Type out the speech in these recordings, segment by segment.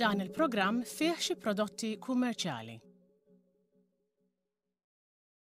Dan il-programm fih xi prodotti kummerċjali.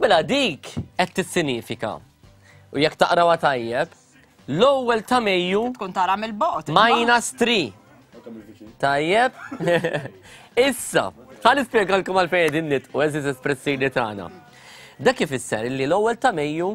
Mela dik qed tissinifika. U jekk taqrawha tajjeb, l-ewwel ta' Mejju. Tkun tara mill-bot. Minus 3. Tajjeb. Issa, ħalli spjegalkom għal fejn qegħdin nitqu eżiż espressini tagħna. Dak ifisser li l-ewwel ta' Mejju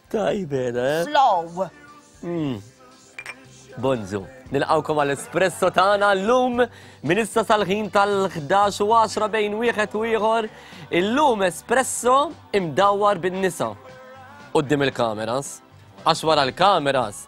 Tajbena, eh? Flow. Mm. Bonġu. Nilqawkom għal-espresso tagħna llum minn issa sal-ħin tal-11 u 10 bejn wieħed u ieħor. Illum espresso imdawwar bin-nisa. Qudiem il-kameras. Għax wara l-kameras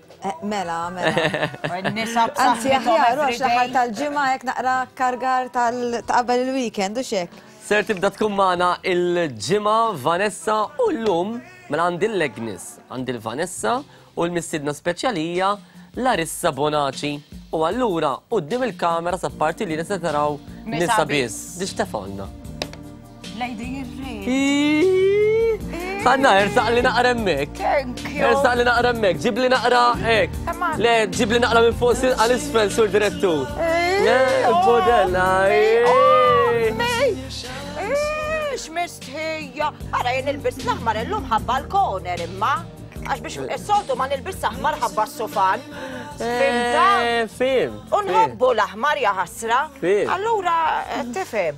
Mela, mela. Nisa Anzi, aħjar, rox l-ħar tal-ġimma jek naqra kargar tal-qabel il-weekend, u xek. Ser tibda tkun maħna il-ġimma Vanessa u l-lum, mela għandi l-Legnis, għandi l-Vanessa u l-mistidna speċjalija Larissa Bonaci. U għallura, u d-dim il-kamera sa' parti li nisa taraw nisa biz. Dix tefonna. Lady jirrid. Għanna, ersaq li naqra emmek. Ersaq li naqra emmek, ġib li naqra ek. Le, ġib li naqra minn fuq għal-isfel sur direttu. Il-modella, Mistħija, għara jen il-bis l-ħmar l-lum ħabba l-koner imma, għax biex s-soltu ma nil-bis l-ħmar ħabba s-sofan. Fim. Unħabbu l-ħmar jaħasra. Allura, eh, tifem.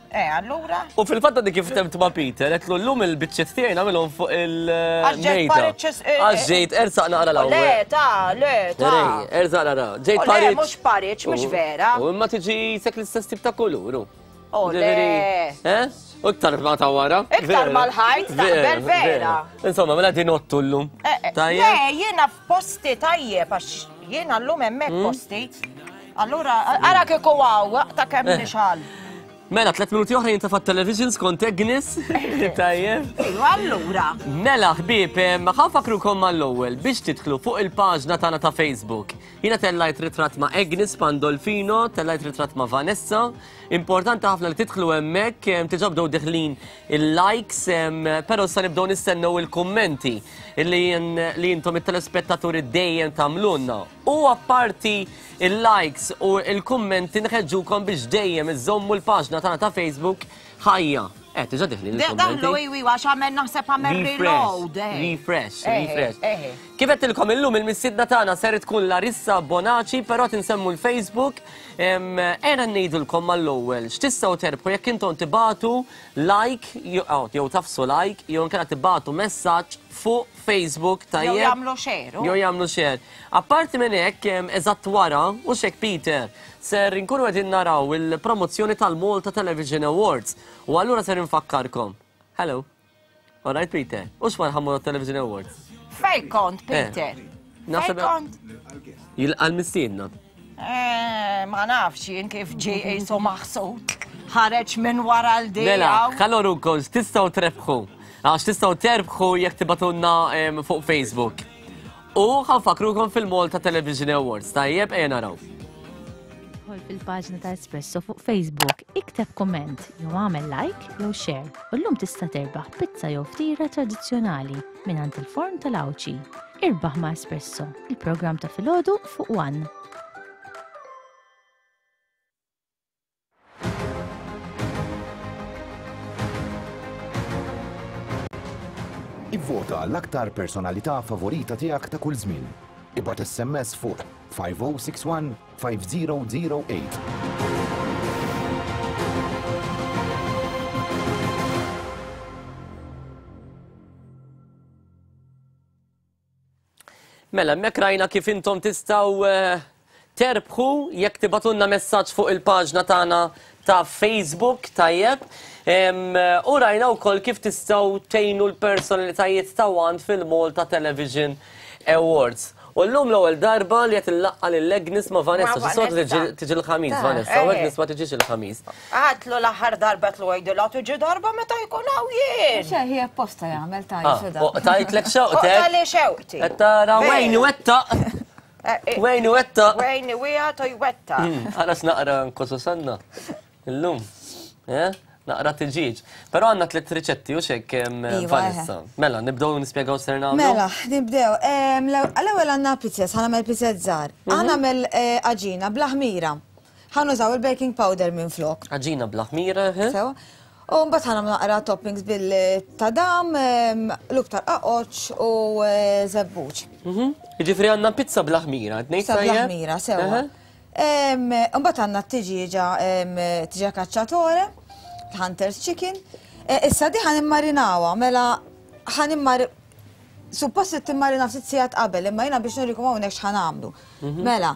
Eh, allura? U fil-fatt għaddi kif temt ma' Peter, għetlu l-lum il-bicċet tiegħi nagħmilhom fuq il-mejta. Għaxġejt, erzaq naqra l-għu. Le, ta, le, ta. Erzaq naqra. Ġejt pariċ. Le, mux pariċ, mux vera. U imma tiġi sek l-istess tip ta' kuluru. Oh, le. Eh? U iktar ma ta' wara. Iktar mal-ħajt, taqbel vera. Insomma, mela din ottu l-lum. Eh, eh, le, jiena f'posti tajjeb, għax jiena l-lum emmek hmm? posti. Allura, ara kieku għaw, ta' kemm eh. nixħal. Mela, tlet minuti oħra jintafa television skont Agnes. Tajjeb. Allura. Mela, ħbib, eh, maħan fakrukom mal-ewwel biex titħlu fuq il-paġna tagħna ta' Facebook. Jiena tellajt ritratt ma' Agnes Pandolfino, tellajt ritratt ma' Vanessa. Importanti ħafna li titħlu hemmhekk, eh, tiġobdew diħlin il-likes, eh, però sa nibdew nistennew il-kummenti li jintom it-telespettaturi dejjem tagħmlulna. U apparti il-likes u il-kummenti nħeġġukom biex dejjem iżommu l-paġna tagħna ta' Facebook ħajja. Eh, tiġa diħli l-kummenti. Daħlu, iwi, għax għamel naħseb għamel reload. Eh. Refresh, eh, refresh. Eh, Kif qed tilkom illum il-missidna tagħna ser tkun Larissa Bonaci, però tinsemmu l-Facebook. Era ngħidulkom mal-ewwel x'tistgħu terbħu jekk intom tibatu like oh, jew tafsu like jew nkella tibatu messaġġ fuq Facebook tajjeb. Jew jagħmlu xejr. Jew jagħmlu xejr. Apparti minn hekk eżatt wara u xek Peter ser inkunu qegħdin naraw il-promozzjoni tal-Malta Television Awards u allura ser infakkarkom. Hello. All right Peter. U xwar ħammur Television Awards. Fejn kont eh. Peter? Fejn kont? Jilqa' l-mistiedna. Eh, ma nafx jien kif ġi jisu maħsud. Ħareġ minn wara l-dija. Mela, kalor ukols, tistaw trebħu. Għax tistaw terbħu jek tibatunna fuq Facebook. U ħanfakrukom fil-Malta Television Awards, tajjeb ejna raw. Kol fil-paġna ta' Espresso fuq Facebook. Ikteb kumment jew agħmel like jew share u llum tista' terbaħ pizza jew ftira tradizzjonali mingħand il-Forn tal-Għawdxi. Irbaħ ma' Espresso, il-programm ta' filgħodu fuq One. Ivvota l-aktar personalità favorita tiegħek ta' kull żmien. Ibgħat SMS fuq 5061 Mela, hemmhekk rajna kif intom tistgħu eh, terbħu jekk tibatunna messaġġ fuq il-paġna tagħna ta' Facebook tajjeb u rajna wkoll kif tistgħu tgħinu l-personalitajiet ta' One fil-Malta Television Awards. U llum l-ewwel darba li qed inlaqqa' lil Agnes ma' Vanessa, xi sod li tiġi l-Ħamis Vanessa u Agnes ma tiġix il-Ħamis. Għadtlu l-aħħar darba għedtlu għidilha u tiġi darba meta jkun hawn jien. Mhux hekk hi apposta jagħmel tajt. Tajtlek xewqtek. Għaliex xewqti. Qed tara wejni wettaq. Wayne iwettaq. Wayne iwiegħed u jwettaq. Ħares naqra nkosu sanna. Illum. Eh? naqra tiġiġ. Pero għanna tliet riċetti u xek Vanessa. Iva, eh. Mela, nibdew nispjegaw ser nagħmlu. Mela, nibdew. L-ewwel għandna pizzez, ħanamel pizzez żgħar. Mhm. Ħanamel eh, aġina bla ħmira. Ħa nużaw il-baking powder minn flok. Għaġina bla ħmira, eh? Sewa. U mbagħad ħa nagħmlu naqra toppings bil-tadam, ehm, luk tal-qaqoċ u eh, żebbuġ. Mhm. Ġifri għanna pizza bla ħmira, tnejn Pizza bla ħmira, sewa. Ehm, mbagħad għandna t-tiġieġa ehm, tiġa kaċċatore, hunter's chicken. Eh, issa di ħan immarinawa, mela ħan immar suppost timmarina ftit sigħat qabel, imma jiena biex nurikom hawnhekk x'ħan għamlu. Mhm. Mela,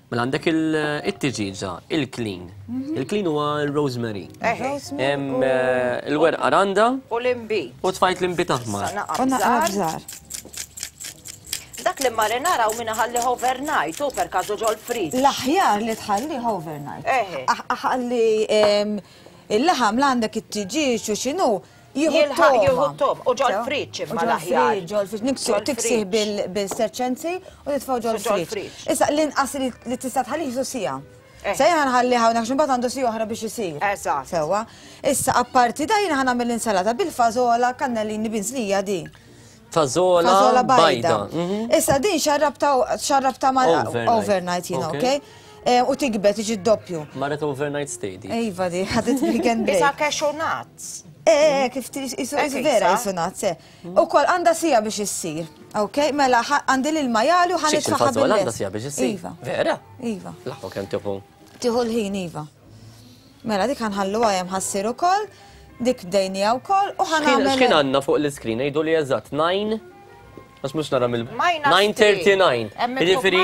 Mela għandek il-tiġieġa, il-klin. Il-klin huwa l-rosemary. Il-werqa randa. U l-imbi. U tfajt l-imbi taħmar. U naqra bżar. Dak li marinara u minna ħalli overnight u per kazu ġol frit. L-aħjar li tħalli overnight. Ħalli il-laħam l-għandek it-tiġieġ u xinu jilħaq jieħu t-tom u ġol friċ imma l-aħjar. Ġol friċ, niksu tiksih bil-serċenzi u titfaw ġol friċ. Issa l-inqas li tista' tħalli jisu sija. Eh. Se jena nħalli ħawna xun bat għandu sija oħra biex jisir. Eżatt. Sewa. Issa apparti da jena ħana mill-insalata bil-fazola kannellini binzlija di. Fazola, fazola bajda. Mhm. Issa din xarrabta ma overnight, you know, okay? Eh, u tikbet iġi doppju. Marret overnight steady. Ejva di, għadit weekend break. Issa cashew nuts. Eh, eh, eh kif tris, isu vera isu nuts, eh. Mhm. U kol għanda sija biex issir. Ok, mela għandil il-majalu għan iċħaħab. Għanda sija biex issir. Iva. Vera? Iva. Laħu kem tibun. Tieħu l-ħin iva. Mela dik ħanħalluha hemm ħassir ukoll, dik bdejnija wkoll u ħanagħmel. X'kien għandna fuq l-iskrin ngħidu li eżatt 9 Għas mux nara mill 939. Ġifiri,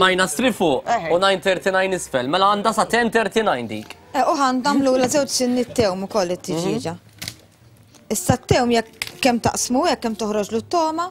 minus 3 fuq eh, u 939 isfel. Mela għanda sa 1039 dik. Eh, u għan damlu la zewċ sinni t-tewm u koll it-tiġiġa. Mhm. Issa t-tewm jek kem taqsmu, jek kem toħroġ l-toma,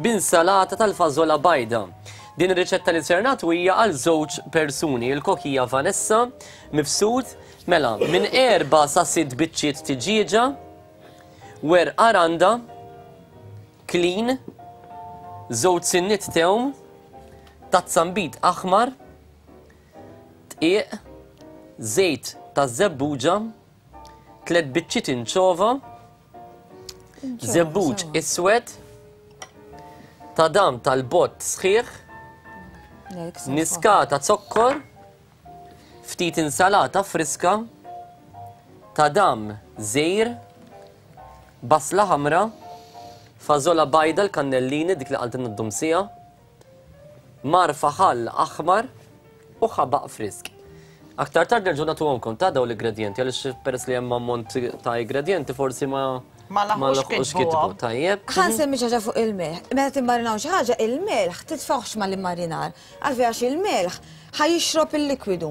b'insalata tal-fażola bajda. Din ir-riċetta li ser nagħtu hija għal żewġ persuni. Il-kok hija Vanessa Mifsud, mela minn erba' sa sitt biċċiet tiġieġa, wer aranda, klin, żewġ sinnit tewm, tazzambit aħmar, tqiq, żejt ta' żebbuġa, Tlet biċċiet inċova, żebbuġ iswed, tadam tal-bott sħiħ, niskata zokkor, ftit insalata friska, tadam żejr, basla ħamra, fazola bajda l-kannellini dik li qaltilna d-dumsija, mar f'ħall aħmar u ħabaq frisk. Aktar tard nerġgħu nagħtuhom kont ta' dawn l-igredjenti għaliex peress li hemm ammont ta' igredjenti forsi ma Ma laħqux laħqux kitbu. kitbu. Tajjeb. Ħan semmi xi ħaġa fuq il-melħ. Meta timmarinaw xi ħaġa, il-melħ titfawhx mal-immarinar. Għalfejn għax il-melħ ħajixrob il-likwidu.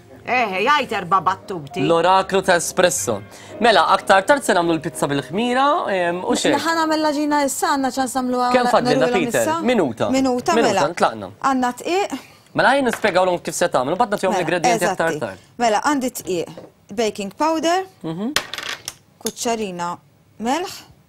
Eħe, jgħid erba' battuti. L-oraklu ta' espresso. Mela, aktar tard se nagħmlu l-pizza bil-ħmira u xejn. Ħa nagħmel laġina issa għandna ċans nagħmluha. Kemm fadlilna Peter? Minuta. Minuta mela. Tlaqna. Għandna tqiq. Mela ħajn nispjegawlhom kif se tagħmlu, badna tihom l-ingredienti mela, aktar tard. Mela, għandi tqiq baking powder, mhm. kuċċarina melħ,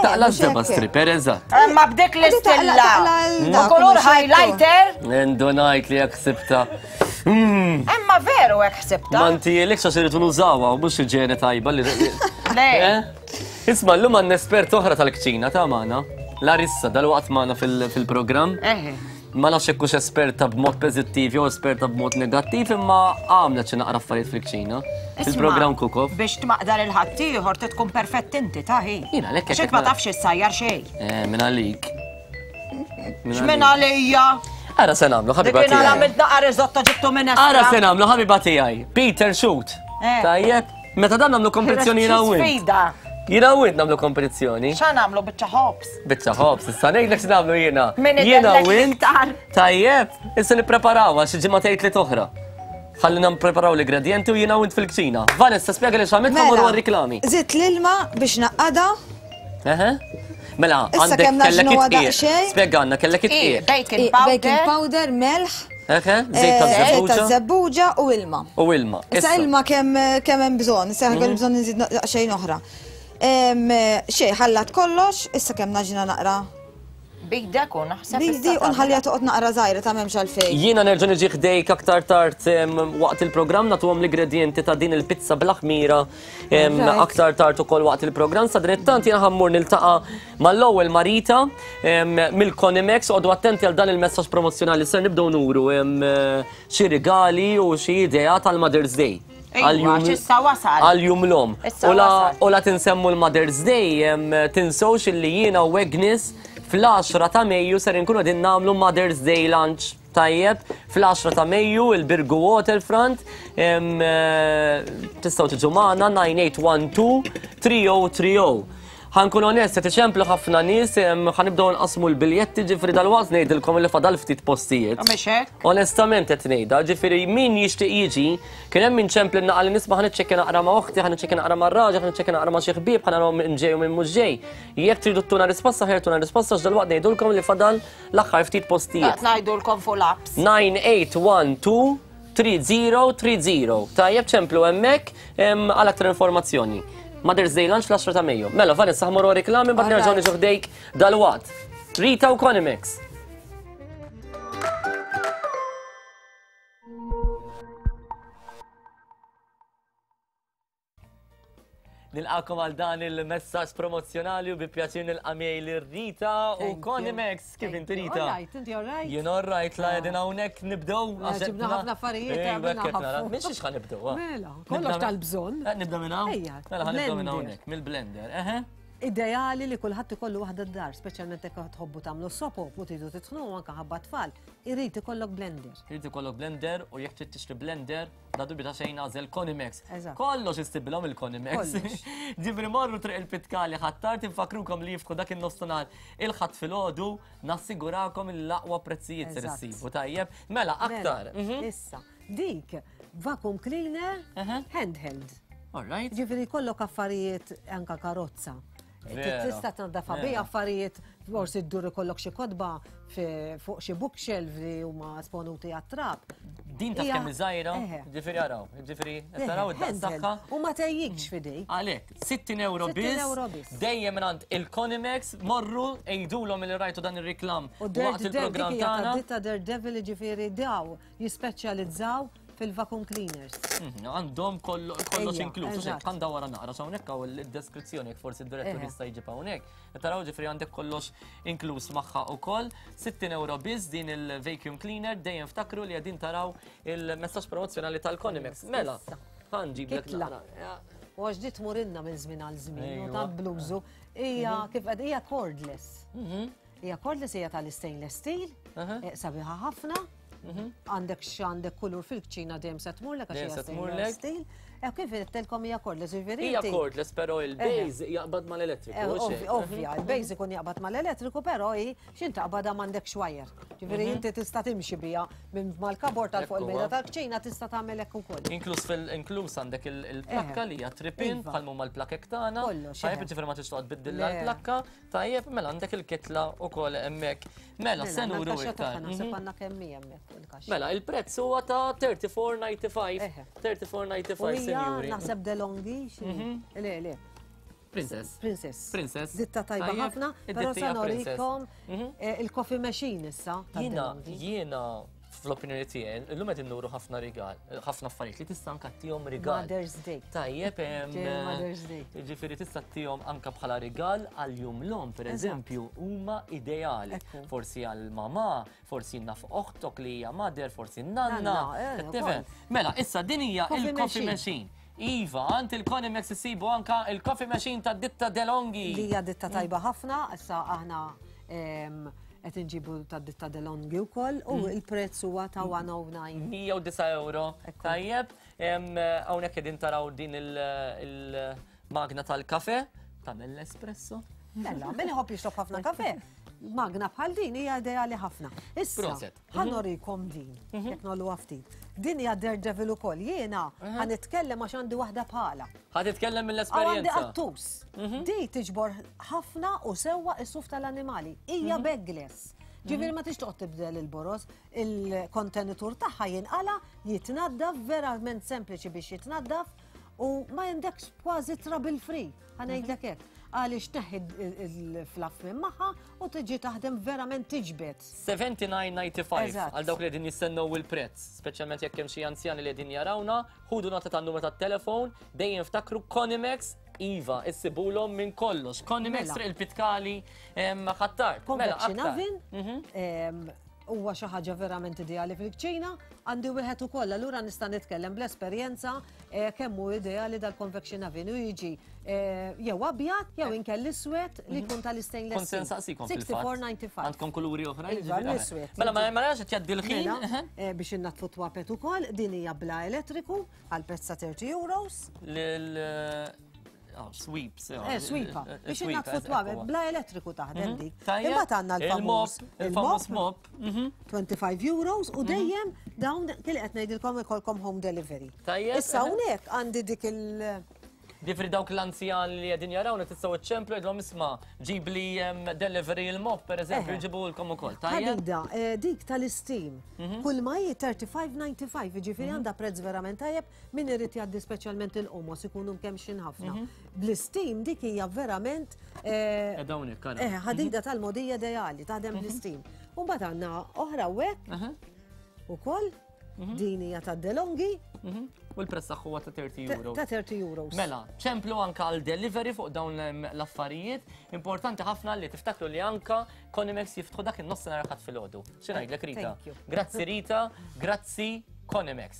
Taqla x'deba stripper eżatt. Eh, ma b'dek l-istella. Ma kolor highlighter. Nendonajt li jekk sibta. Hmm. Emma veru hekk ħsibta. Ma inti l-ek sa siritu nużawha u mhux iġene tajba li. Eh? Isma' llum għandna espert oħra tal-kċina ta' magħna. Larissa dal-waqt magħna fil-programm. Eh. ma nafx hekk hux esperta b'mod pożittiv jew esperta b'mod negattiv imma għamlet xi naqra affarijiet fil-kċina. Fil-programm Kukof. Biex tmaqdar il-ħaddieħor trid tkun perfett inti taħi. Jiena lek Xek ma tafx issajjar xejn. Eh, minn għalik. X'minn għalija? Ara se nagħmlu ħabiba tiegħi. Dik jiena għamilt naqa' riżotto ġibtu minn estra. Ara se nagħmlu ħabiba tiegħi. Peter shoot. Eh. Tajjeb. Meta dan nagħmlu kompetizzjoni jirawin. Sfida. Jirawin nagħmlu kompetizzjoni. Xa nagħmlu biċċa ħobb. Bicċa ħobs, issa ngħidlek x'nagħmlu jiena. Jiena u int. Tajjeb, issa nippreparaw għax ġimgħa tgħid li toħra. Ħalli nam preparaw l-ingredienti u jiena u int fil-kċina. Vanessa, spjega li x'għamilt ma mela, reklami. Zit l-ilma biex naqqada. Eħe. Mela, għandek kellek it-tqiq. Spjega għandna kellek it-tqiq. Baking powder. Baking powder, melħ. Eħe, zejt eh, ta' zebbuġa u ilma. U ilma. Issa ilma kemm hemm bżonn, issa ħagħol mhm. bżonn nżid xejn oħra. Xej, ħallat kollox, issa kemm naġina naqra. Bidek u naħseb. Bidi u nħallija toqgħod naqra żgħira ta' m'hemmx għalfejn. Jiena nerġa' niġi ħdejk aktar tard waqt il-programm nagħtuhom l-igredjenti ta' din il-pizza bl-aħmira aktar tard ukoll waqt il-programm. Sa dritt tant jiena ħammur niltaqa' mal-ewwel marita mill-Konimex qogħdu attenti għal dan il-messaġġ promozzjonali ser nibdew nuru xi rigali u xi idea tal-Mother's Day. Għal-jum l-om. U la tinsemmu l-Mother's Day, tinsawx li jiena u Agnes fl-10 ta' Mejju ser nkunu din namlu Mother's Day lunch tajjeb fl-10 ta' Mejju il-Birgu Waterfront tistaw tiġu maħna 9812 3030. Ħa nkun onest, qed iċemplu ħafna nies, ħa nibdew nqassmu l-biljetti, ġifieri dalwaqt ngħidilkom li fadal ftit postijiet. U mhix hekk? Onestament qed ngħidha, ġifieri min jixtieq jiġi, kien hemm min ċemplilna qalli nisma' ħa niċċekkja naqra ma' oħti, ħa niċċekkja naqra mar-raġel, ħa niċċekkja naqra ma' xi ħbieb, ħa naraw min ġej u min mhux ġej. Jekk tridu ttuna risposta ħajr tuna risposta għax dalwaqt ngħidulkom li fadal l-aħħar ftit postijiet. Daqt ngħidulkom fuq l-apps. 9812 Three zero, three zero. Tajjeb ċemplu hemmhekk għal aktar informazzjoni. Mother's Day Lunch fl-10 ta' Mejju. Mela, Vanessa, ħmur u reklami, bat nerġaw niġu ħdejk dal-waqt. Rita u Conimex. Nilqakom għal dan il-messaġġ promozzjonali u bi pjaċir nilqa' miegħi li Rita u Connie Max kif inti Rita. Alright, inti alright. Jien alright la qegħdin hawnhekk nibdew. Ġibna ħafna affarijiet ħafna. Minn xiex ħa nibdew. Ah. Mela, kollox tal-bżonn. Eh, nibda minn hawn. Mela ħa nibda minn hawnhekk, mill-blender. Eħe. Ideali li kulħadd ikollu waħda d-dar, speċjalment jekk tħobbu tagħmlu sopo u tidu titħnu anke ħabba tfal, irid ikollok blender. Irid ikollok blender u jekk trid tixtri blender La dubju ta' xejn għażel Conimex. Kollox istibilhom il-Conimex. Ġifri morru triq il-pitkali ħattar tinfakrukom li jifku dak il-nostunar il-ħadd fil-ħodu nassigurakom il-laqwa prezzijiet se issibu tajjeb. Mela, mela aktar. Mhm. Issa, dik vacuum cleaner handheld. All right. Ġifri kollok affarijiet anka karozza. Tista' tnaddafha bi affarijiet forsi ddur ikollok xi kotba fuq xi bookshelf li huma sponuti għat-trab. Din ta' kemm iżgħira, ġifieri araw, ġifieri taraw id-daqs tagħha. U ma tejjikx f'idejk. Għalhekk, 60 euro biss. Dejjem rant il-Conimex morru għidulhom li rajtu dan ir-reklam waqt il-programm tagħna. Ditta Daredevil ġifieri daw jispeċjalizzaw fil-vacuum cleaners. Mhm, għandhom kollox inkluż. Għanda wara naqra, sa' unek għaw il-deskrizzjoni, forsi d-direttur jista' jġib hawnhekk. Taraw ġifri għandek kollox inkluż magħha ukoll. 60 euro biss din il-vacuum cleaner dejjem ftakru li għadin taraw il-messaġġ promozzjonali tal-Conimex. Mela, ħanġi blek naqra. U għax di tmurinna minn żmien għal żmien, u tal-bluzu, hija mhm. kif hija cordless. Mhm. Hija cordless hija tal-stainless steel, eh, sabiħa ħafna. Mhm. Għandek x'għandek kulur fil-kċina dejjem se tmurlek għax hija stainless steel. Hekk eh, kif ittelkom hija cordless jiġifieri. Hija cordless però il-base jaqbad mal-elettriku. Eh, ovvja, il-base ikun jaqbad mal-elettriku però hi x'in taqbadha m'għandek xwajer. Ġifieri mhm. inti tista' timxi biha minn mal-kabor tal fuq il-mejda tal-kċina tista' tagħmel hekk ukoll. Inkluż fil-inkluż għandek il-plakka li hija tripin iva. bħal mumma l-plakek tagħna. Kollox. Ħajb ġifieri ma tixtoq tbiddilha l-plakka. Tajjeb, mela għandek il-kitla u kol emmek. Mela, sen u ruħi. Mela, il-prezz huwa ta' 34.95. 34.95, senjuri. Naħseb delongi, mhm. le, le. Princess. Princess. Princess. Ditta tajba ħafna, pero sa norikom mhm. eh, il-coffee machine issa. Jina, jina, fl-opinjoni tiegħi, illum qed innuru ħafna rigal, ħafna affarijiet li tista' anke tihom rigal. Mother's Day. Tajjeb hemm. Mother's Day. Ġifieri tista' tihom anke bħala rigal għal jum l-om, pereżempju, huma ideali. Forsi għal mama, forsi naf oħtok li hija mother, forsi nanna. Eh, mela, issa din hija il-coffee machine. Iva, għand il-Konimex issibu anka il-coffee machine ta' ditta DeLonghi. Li hija ditta tajba ħafna, issa aħna qed inġibu ta' ditta DeLonghi wkoll u mm. il-prezz huwa ta' 109. 109 euro. Tajjeb, hawnhekk qegħdin taraw din il-magna tal-kafe, tagħmel l-espresso. Mela, min iħobb jixrob ħafna kafe? Magna bħal din hija ideali ħafna. Issa. Ħanorikom din, mhm. jek nollu għaftit. Din hija Daredevil ukoll. Jiena mhm. ħan nitkellem għax għandi waħda bħala. Ħad titkellem mill-esperjenza. Għandi għattus. Mhm. Di tiġbor ħafna u sewwa is-suf tal-annimali. Hija begles. Ġifieri ma tixtoq tibdel il-boros, il-kontenitur tagħha jinqala jitnaddaf verament sempliċi biex jitnaddaf u ma jendekx kważi trabil free. Ħanejdlek hekk, għaliex teħi l-fluff minn magħha u tiġi taħdem verament tiġbed. 79.95 għal dawk li din jistennew il-prezz, speċjalment jekk hemm xi anzjani li din jarawna, ħudu nota tan-numru tat-telefon, dejjem ftakru Conimex Iva, issibulhom minn kollox. Conimex mela. il-pitkali ħattar. Mela, Navin, mhm. huwa xi ħaġa verament ideali fil-kċina, għandi wieħed ukoll, allura nista' nitkellem bl-esperjenza kemm hu idea li dal-convection oven u jiġi jew abjad jew eh. inkell iswed li mhm. jkun tal-istejn l Konsen saqsikom 6495. Għandkom kuluri oħra? Iva, l-iswed. Mela ma mela, għax jgħaddi l-ħin. Mela, eh, eh. Biex innatfu twapet ukoll din hija bla elettriku għal pezza 30 euros. Oh, sweep, sewa. Eh, sweepa. Eh, eh, Biex innaqfu eh, t-twabel, bla elettriku taħdem mhm. dik. Imma tanna l-famos. Il-famos mop. 25 mhm. euros u mhm. dejjem dawn kil qed ngħidilkom ikolkom home delivery. Issa hawnhekk għandi dik il- Difri dawk l-anzjan li għedin jaraw li tistaw ċemplu għedlom isma ġib li delivery il-mob per eżempju ġibu l-kom u koll. Tabida, dik tal-istim. Kull ma 35.95 ġifiri għanda prezz verament tajjeb Min irid jgħaddi speċjalment il-qomos ikunu mkemxin ħafna. Mhm. Bl-istim dik hija verament eh, eh, ħadida mhm. tal-modija ideali taħdem mhm. bl-istim. U mbagħad għandna oħra hekk ukoll din hija ta' DeLonghi. U l-prezz tagħha huwa ta' 30 euro. Ta' 30 euro. Mela, ċemplu anka għal delivery fuq dawn l-affarijiet. Importanti ħafna li tiftakru li anka Konimex jiftħu dak in-nofsinhar ħadd fil-ħodu. Xi ngħidlek Rita? Grazzi Rita, grazzi Konimex.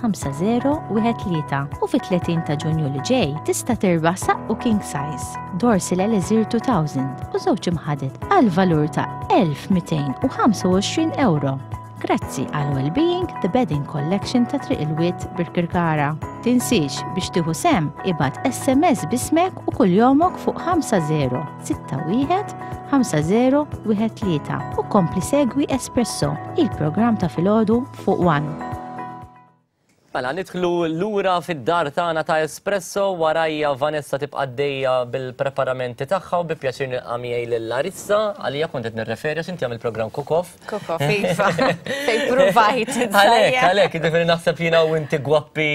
5013 u fit-30 ta' Ġunju li ġej tista' terba' saqqu king size, dorsi l-Elezir 2000 u żewġ imħadet għal valur ta' 1225 euro. Grazzi għal Wellbeing The Bedding Collection ta' Triq il-Wit Birkirkara. Tinsiex biex tieħu sem ibad SMS bismek u kull jomok fuq 5061 5013 u kompli segwi Espresso, il-programm ta' filgħodu fuq one. Mela nidħlu lura fid-dar tagħna ta' espresso warajja Vanessa tibqa' għaddejja bil-preparamenti tagħha u bi pjaċir nilqa' miegħi lil Larissa għalija kont qed nirreferi għax inti għamil programm Kukof. Kukof, iva. Fejn provajt. Għalhekk, għalhekk, jiġifieri naħseb jiena u inti gwappi.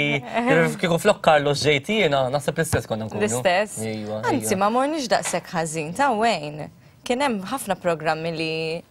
Kieku flok Carlos ġejti jiena naħseb l-istess konna nkunu. L-istess. Anzi, ma morniex daqshekk ħażin ta' wejn. Kien hemm ħafna programmi li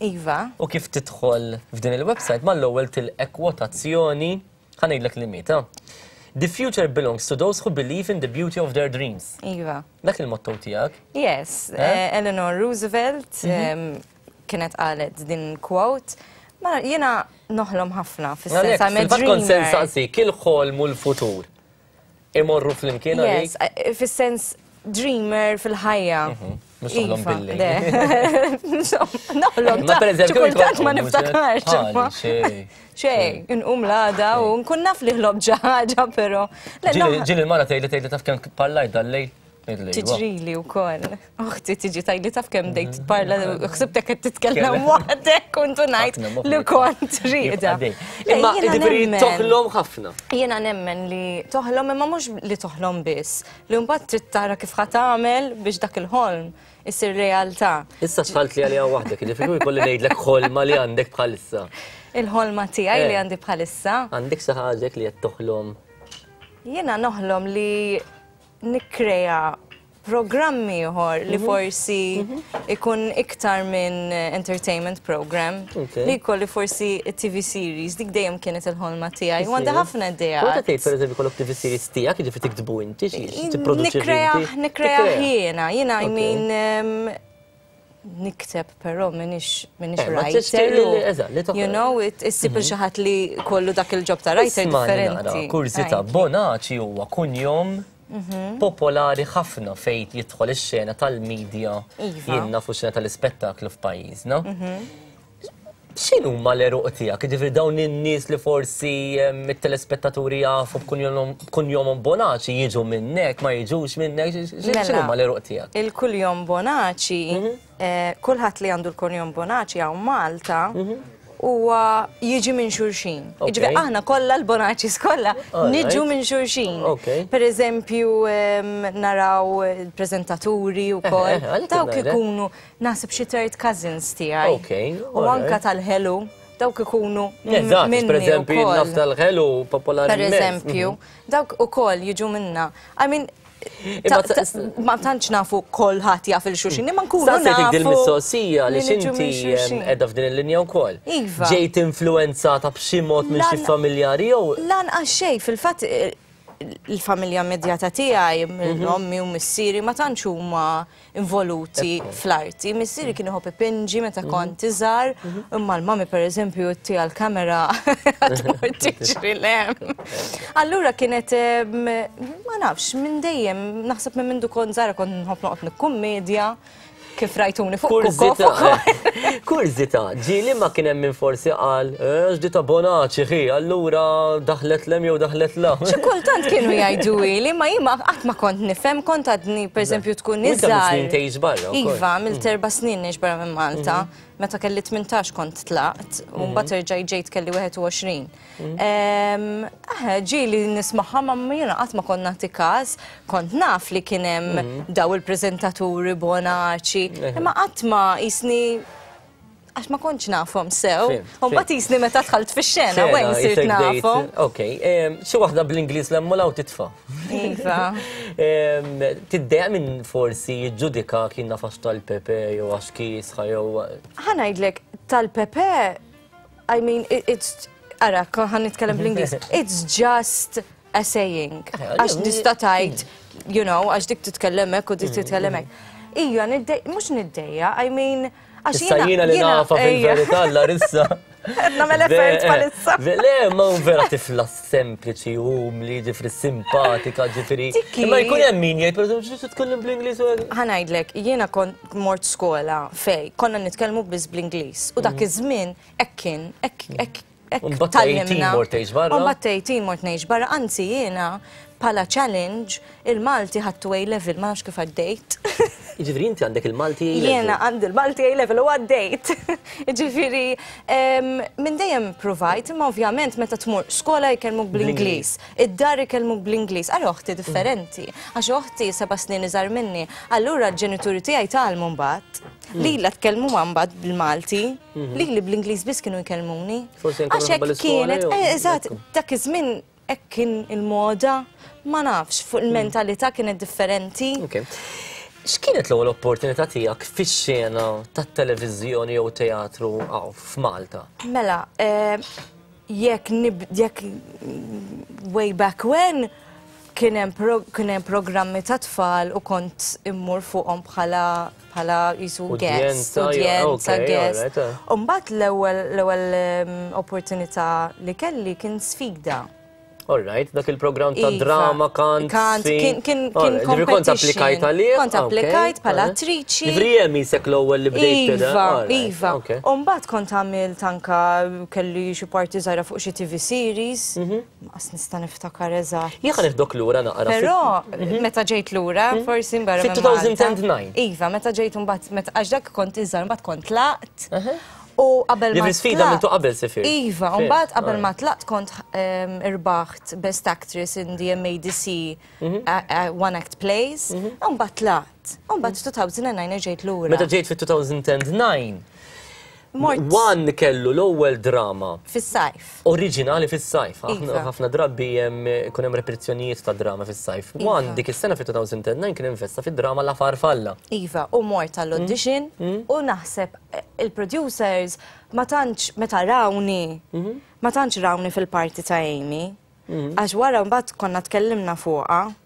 Iva. U kif tidħol f'din il-website mal-ewwel tilqek kwotazzjoni, ħa ngħidlek li miet, ha. The future belongs to those who believe in the beauty of their dreams. Iva. Dak il-motto tiegħek. Yes, Eleanor Roosevelt kienet qalet din quote. Ma jiena noħlom ħafna fis-sens I'm a dreamer. Fil-fatt kont se nsaqsik, il-ħolm u l-futur. Imorru flimkien għalik? Yes, fis-sens dreamer fil-ħajja. Mhm. Mux toħlom billi. Noħlom ta' ċikultant ma niftakarx. Xej, nqum l-għada u nkun naf li ħlob ġaħġa, pero. Ġil il-mara tejli tejli taf kem parlajt dal-lej. Tiġrili u koll. Uħti tiġi tajli taf kem dejt parla, xsibtek qed titkellem waħdek kuntu najt li kont rida. Imma ġifiri toħlom ħafna. Jena nemmen li toħlom imma mux li toħlom biss. Li mbagħad trid tara kif ħatamel biex dak il-ħolm isir realtà. Issa sħalt li għalija waħdek, ġifiri kolli ngħidlek ħolma li għandek bħalissa. Il-ħolma tiegħi li eh. għandi bħalissa. Għandek saħħa li qed toħlom. Jena noħlom li nikkrea programm ieħor li mhm. forsi mhm. ikun iktar minn entertainment program li jkolli forsi TV series dik dejjem kienet il-ħolma tiegħi. U għandha ħafna idea. Wara tgħid pereżempju kollok TV series tiegħek jiġifieri tiktbu inti xi tipproduċi. Nikreja jiena, jiena I mean nikteb però minix minix eh, writer. You know, issib mhm. xaħat li kollu dak il-ġob ta' writer differenti. Kurzita, Bonaċi huwa kunjom mhm. popolari ħafna fejt jidħol ix-xena tal-medja iva. jinna fu xena tal-ispettaklu f'pajjiżna. Mhm. X'inhuma l-għeruq tiegħek? Jiġifieri dawn in-nies li forsi t-telespettaturi jafu b'kunjomhom Bonaci jiġu minnek, ma jiġux minnek, x'inhuma l-għeruq tiegħek? Il-kunjom Bonaci, kulħadd li għandu l-kunjom Bonaci hawn Malta huwa jiġi minn xulxin. Jiġifieri aħna kollha l-Bonacis kollha niġu minn xulxin. Pereżempju naraw il-preżentaturi wkoll dawk ikunu. Naħseb xi third cousins tiegħi. Ok. U anke tal-ħelu, dawk ikunu Eżatt, minni pereżempju wkoll. naf tal-ħelu popolari. Per immens. eżempju, mhm. dawk ukoll jiġu minna. I mean, Imma ta- ta- ta- ma tantx nafu kolħat jaf il-xuxin, imma nkunu Sa' sedik nafu. dil-mistoqsija li li niġu xinti minn xulxin. em, edha f'din il-linja u koll. Iva. Ġejt influenzata b'xi mod minn xi Lan- familjari jew Lan xej, fil-fatt il-familja immedjata tiegħi, Mhm. ommi u missieri, ma tantx huma involuti fl-arti. Missieri kien iħobb ipinġi meta mhm. kont iżar, mhm. imma l-mami per eżempju tti għal-kamera għatmur tiġri l-em. Allura kienet, ma nafx, minn dejjem, naħseb minn mindu kont zara kont nħobb noqgħod nikkummedja, kif rajtuni fuq. Kurzita, kurzita, Ġieli ma kien hemm min forsi qal, Għax di ta' Bonaċi hi, allura daħlet 'l hemm jew daħlet 'l hawn. Xi kultant kienu jgħidu hi, li imma jien qatt ma kont nifhem, kont għadni per eżempju tkun iżgħar. U int għamilt snin tgħix barra wkoll. Iva, għamilt erba' snin ngħix barra minn Malta. Meta kelli tmintax kont tlaqt, u mbagħad erġajt ġejt kelli 21. Eħe, ġieli nismagħha ma jiena qatt ma kont nagħti każ, kont naf li kien hemm dawn il-preżentaturi Bonaċi, imma qatt ma qisni, għax ma kontx nafhom sew. U mbagħad jisni meta dħalt fix-xena wejn sirt nafhom. Ok, xi waħda bl-Ingliż l-emmolaw titfa'. Iva. Tiddeja minn forsi jiġġudika kien naf għax tal-pepe jew għax kies jew. Ħa ngħidlek tal-pepe I mean it's ara, ħan nitkellem bl-Ingliż. It's just a saying. Eh, għax nista tajt, you know, għax dik titkellemek u dik mm. titkellemek. Ija, mux niddeja, I mean, għax jina. Jina li nafa fil-verita eh. l rissa. Għedna mela fert palissa. Eh, le, ma un vera tifla sempliċi, umli, ġifri simpatika, ġifri. Ma jkun hemm min jgħid, per eżempju, titkellem bl-Ingliż u Ħanajdlek, jiena kon mort skola fej, konna nitkellmu biss bl-Ingliż. U dak mm. iż-żmien hekk kien, hekk Umbat tgħid mort tgħix barra. Umbat tgħid mort ngħix barra, anzi jiena bħala challenge il-Malti ħadtu A level ma nafx kif għaddejt. Ġifieri inti għandek il-Malti A level. Jiena għandi l-Malti A level u għaddejt. Ġifieri minn dejjem provajt, imma ovvjament meta tmur skola jkellmuk bl-Ingliż, id-dar ikellmuk bl-Ingliż, ara oħti differenti. Għax oħti seba' snin iżgħar minni, allura l-ġenituri tiegħi tgħallmu mbagħad. Hmm. Li la tkellmu għambat bil-Malti, hmm. li li bl-Inglis bis kienu jkellmuni. Għaxek kienet, eh, eżat, dak iż-żmien kien il-moda, ma nafx, fuq il-mentalità hmm. kienet differenti. X'kienet l-ewwel opportunità tiegħek fix-xena tat-televiżjoni jew teatru għaw f'Malta? Mela, eh, jekk jekk way back when kien hemm programmi ta' tfal u kont immur fuqhom bħala bħala jisu guest, udjenza, guest. Umbat l-ewel ehm, opportunità li kelli kien sfida. All right, dak il-program ta' iva. drama, kant, kant, kien, kien, kien, kien, kont applikajt għalih? Kont applikajt pala attriċi. Vrijem jisek l-ewel li bdejt Iva, iva. Umbat kont għamil tanka kelli xie parti zaħra fuq xie TV series. Mhm. Naqas nista' niftakar eżatt. Jekk niħdok lura naqra. Però mhm. meta ġejt lura, mhm. forsi mbarra. Fit-2009. Iva, meta ġejt imbagħad meta għax dak kont iżgħar mbagħad kont laqt. U qabel ma. L-isfida minn qabel sifir. Iva, u mbagħad qabel ma tlaqt kont ehm, irbaħt Best Actress in the MADC mhm. One Act Plays, u mbagħad tlaqt. U mbagħad 2009 ġejt lura. Meta ġejt fit-2009 One kellu l-ewwel drama. Fis-sajf. Oriġinali fis-sajf. Iva. Ħafna drabi hemm ikun hemm repetizzjonijiet ta' drama fis-sajf. Iva. One dik is-sena fit-2009 kien hemm festa fid-drama La Farfalla. Iva, u mort għall-audition mm. Mm. u naħseb eh, il-producers ma tantx meta rawni mm-hmm. ma tantx rawni fil-parti ta' Amy. Mm-hmm. Għax wara mbagħad konna tkellimna fuqha.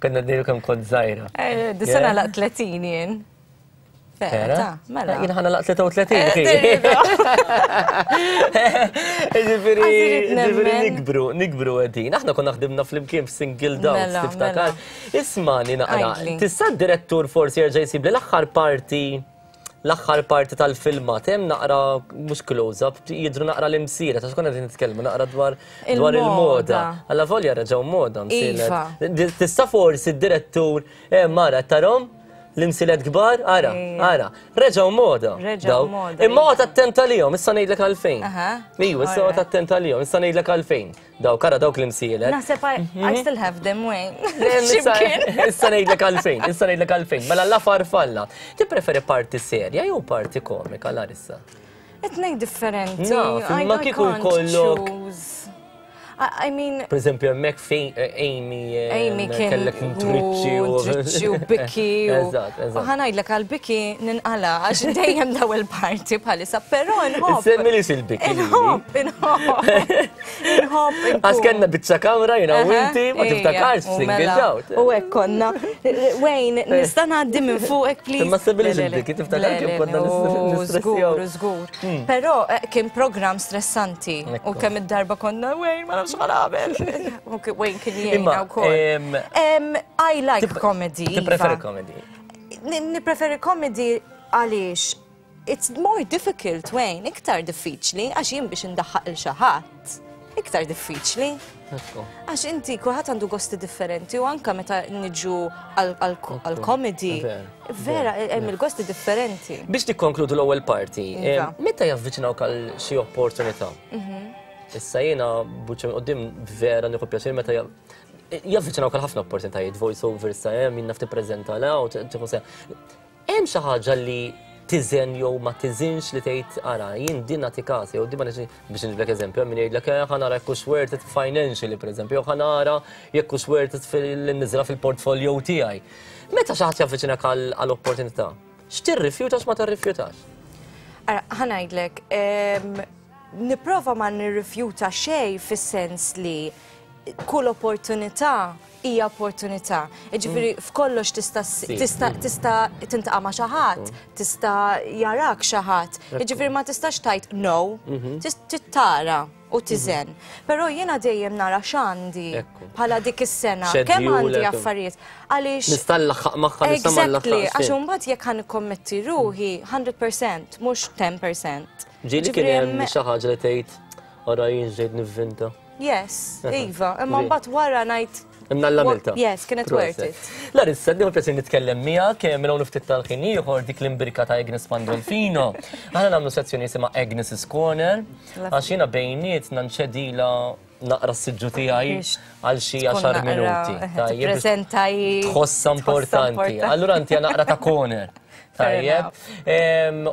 Konna d-diru kem kont zaħira. Eh, Disana laq 30 jien. Vera? Mela. Jien ħana laq 33. Ġifiri, ġifiri nikbru, nikbru għedin. Aħna konna ħdimna fl-imkien f'single down, mela, tiftakar. Mela. Isma' nina għana, tista' direttur forsi jerġa' jisib l-axħar parti L-aħħar parti tal-filmat hemm naqra mhux close up, jidhru naqra l-imsielet għax konna qegħdin nitkellmu naqra dwar dwar il-moda. Alla volja reġgħu moda msielet. Iva. Tista' forsi d-direttur eh mara qed tarahom? L-imsielet kbar? Ara, ara. Reġgħu moda. Reġgħu moda. Imma oqgħod attent għalihom, issa ngħidlek għalfejn. Aha. Ejju, issa oqgħod attent għalihom, issa ngħidlek għalfejn. Dawk ara dawk l-imsielek. Naħseb I mhm. still have them Wayne. Issa ngħidlek għalfejn, issa ngħidlek għalfejn. Mela la farfalla. Tippreferi parti serja jew parti komika Larissa? Qed ngħid differenti. Naf, ma kieku jkollok. I mean. Per eżempju, hemmhekk fejn eh, Amy. Eh, Amy kien. Kellek ntriċċi u. Ntriċċi u biki. Eżatt, eżatt. Ħanajdlek għal biki ninqala għax dejjem daw il-parti bħalissa, però nħobb. Semmi li sil-biki. Inħobb, inħobb. Għas kena bizza kamra jina u inti, ma tiftakarx single out. U għek konna. Wayne, nista għaddi minn fuqek, please. Ma sebili ġibdi, kif tiftakar kif konna nistressjaw. Zgur, hmm. Pero eh, kien program stressanti. U kemm id-darba konna, Wayne, ma nafx għal-għabel. Wayne kien jgħin għaw kol. I like comedy. Ti preferi comedy? Ni preferi comedy għaliex It's more difficult, Wayne, iktar diffiċli, għax jien biex indaħħaq il xaħat, iktar diffiċli. Għax inti kulħadd għandu gosti differenti u anka meta niġu għal-komedi, vera, hemm il-gosti differenti. Biex tikkonkludu l-ewwel parti, eh, meta javviċinaw għal xi opportunità? Mhm. Issa jiena buċċa qudiem vera nieħu pjaċir meta javviċinaw għal ħafna opportunitajiet, voice over sa hemm, jien nafti preżenta l-għaw, Hemm xi ħaġa li tiżen jew ma tiżinx li tgħid ara jien din nagħti każ jew din ma biex nġiblek eżempju min jgħidlek eh, ħa nara jekk hux worth it financially pereżempju jew ħa nara jekk hux worth it fil-niżra fil-portfolio tiegħi. Meta xi ħadd javviċinak għal opportunità, x'tirrifjuta x'ma tirrifjutax? Ara, ħa ngħidlek, nipprova ma nirrifjuta xejn fis-sens li kull opportunità hija opportunità. Jiġifieri mm. f'kollox tista' tista' mm. tista' tintaqa' ma' xi ħadd, mm. tista' jarak xi ħadd. Jiġifieri ma tistax tgħid no, mhm. tittara u mhm. tiżen. Però jiena dejjem nara x'għandi bħala dik is-sena, kemm għandi affarijiet. Għaliex. Nista' nlaħħaq magħha nista' Exactly, għax imbagħad jekk ħan ikkommetti ruħi 100%, mhux 10%. Ġieli kien hemm xi ħaġa li tgħid ara jien ġejt nivvinta. Yes, iva, imma mbagħad wara ngħid Imna l-lamilta. Yes, kienet worth it. Larissa, d pjaċir nitkellem mija, kemm minn hawn ftit tal-ħin ieħor dik l-imbirka ta' Agnes Pandolfino. Aħna nagħmlu sezzjoni jisimha Agnes's Corner, għax jiena bejniet nanċedila naqra s-siġġu tiegħi għal xi għaxar minuti. Tajjeb. Tħossa importanti. Allura inti naqra ta' corner. Tajjeb.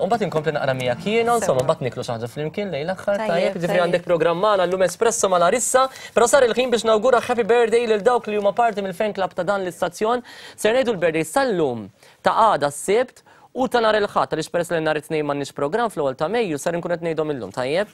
Umbat inkompli naqra mija kiena, insomma, bat niklu xaħġa fl-imkien lej l-axħar. Tajjeb, ġifri għandek programmana l-lum espresso ma larissa, pero sar il-ħin biex nawgura happy birthday lil dawk li huma parti mill-fan club ta' dan l-istazzjon. Ser ngħidu l-birthday sal-lum ta' għada s-sibt u ta' nar il-ħadd għaliex peress li nhar it-tnejn m'għandniex programm fl-ewwel ta' Mejju ser inkun qed ngħidhom illum, tajjeb?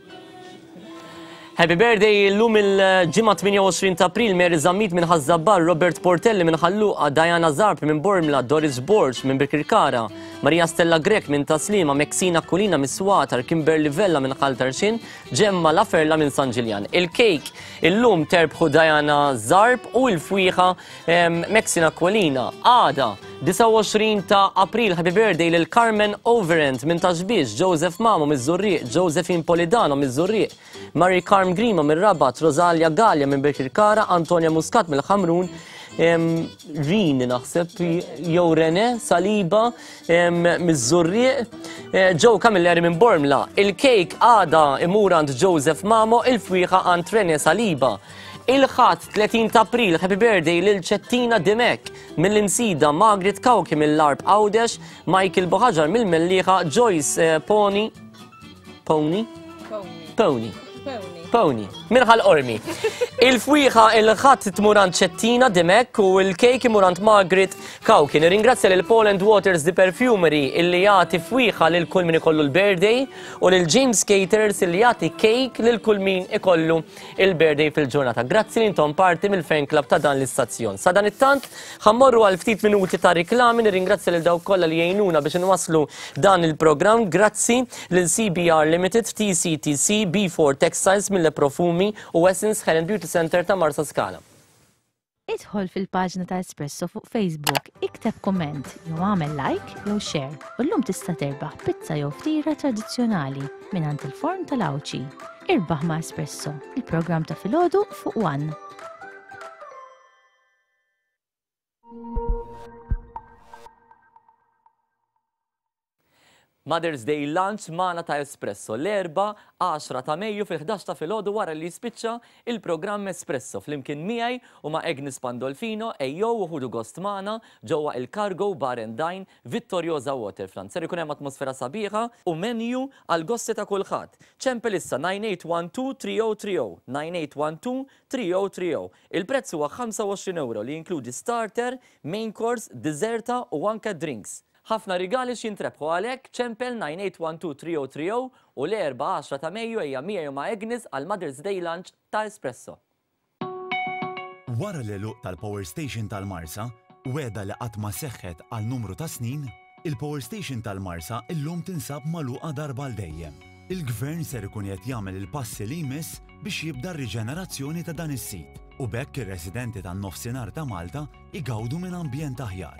Happy birthday illum il-ġimgħa 28 ta' April Mary Zammit minn Ħażżabbar, Robert Portelli minn Ħalluqa, Diana Zarp minn Bormla, Doris Borg minn Birkirkara, Maria Stella Grek minn Taslima, Mexina Kulina minn Swatar, Kimberly Vella minn Ħaltarxin, Ġemma Laferla minn San Ġiljan. Il-kejk illum terbħu Diana Zarp u l-fwieħa Mexina Aquilina, għada, 29 ta' April, happy birthday lil Carmen Overend minn Taxbiex, Joseph Mamo miż-Żurrieq, Josephine Polidano miż-Żurrieq, Mary Carm Grima minn Rabat, Rosalia Gallia minn Birkirkara, Antonia Muscat mill-Ħamrun, Rin naħseb jew Rene Saliba miż-Żurrieq, eh, Joe Camilleri minn Bormla, il-kejk għada imur għand Joseph Mamo, il-fwieħa għand Rene Saliba. Il-Ħadd 30 t'April Happy Birthday lil Cettina Dimech mill-Imsida, Margaret Cauchi mill-Għarb Għawdex, Michael Buħaġar mill-Mellieħa, Joyce eh, Pony Pony? Pony. Pony. Minħal ormi. Il-fwiħa il-ħat tmurant ċettina dimek u l-kejk imurant Margaret Kawkin. Ringrazzja l Poland Waters di Perfumery illi jagħti fwiħa lil kull min ikollu l-birthday u lil James Caters illi jagħti kejk lil kull min ikollu il-birthday fil-ġurnata. Grazzi li intom parti mill-fan club ta' dan l-istazzjon. Sa dan it-tant, ħammorru għal ftit minuti ta' riklami, nirringrazzja lil dawk kollha li jgħinuna biex inwaslu dan il-programm. Grazzi lil CBR Limited, TCTC, B4 Textiles, Mille Profumi u Essence Helen Beauty Center ta' Marsa Scala. Idħol fil-paġna ta' Espresso fuq Facebook, ikteb kumment jew għamel like jew share u llum tista' terbaħ pizza jew ftira tradizzjonali mingħand il-forn tal-Għawdxi. Irbaħ ma' Espresso, il-programm ta' filgħodu fuq One. Mother's Day Lunch magħna ta' Espresso, l-Erbgħa, 10 ta' Mejju fil-ħdax ta' filgħodu wara li jispiċċa il-programm Espresso flimkien miegħi u ma' Agnes Pandolfino, ejjew u ħudu gost magħna ġewwa il-Cargo Bar and Dine, Vittoriosa Waterfront. Ser ikun hemm atmosfera sabiħa u menu għal gosti ta' kulħadd. Ċempel issa 98123030, 98123030. Il-prezz huwa 25 ewro li jinkludi starter, main course, diżerta u anke drinks. Ħafna rigali x'jintrebħu għalhekk, ċempel 98123030 u l-Erbgħa 10 ta' Mejju ejja miegħi u ma' Agnes għal Mother's Day Lunch ta' Espresso. Wara l-għeluq tal-Power Station tal-Marsa, wegħda li qatt ma seħħet għal numru ta' snin, il-Power Station tal-Marsa illum tinsab magħluqa darba għal dejjem. Il-Gvern ser ikun qiegħed jagħmel il-passi li jmiss biex jibda r-riġenerazzjoni ta' dan is-sit u b'hekk ir-residenti tan-Nofsinhar ta' Malta igawdu minn ambjent aħjar.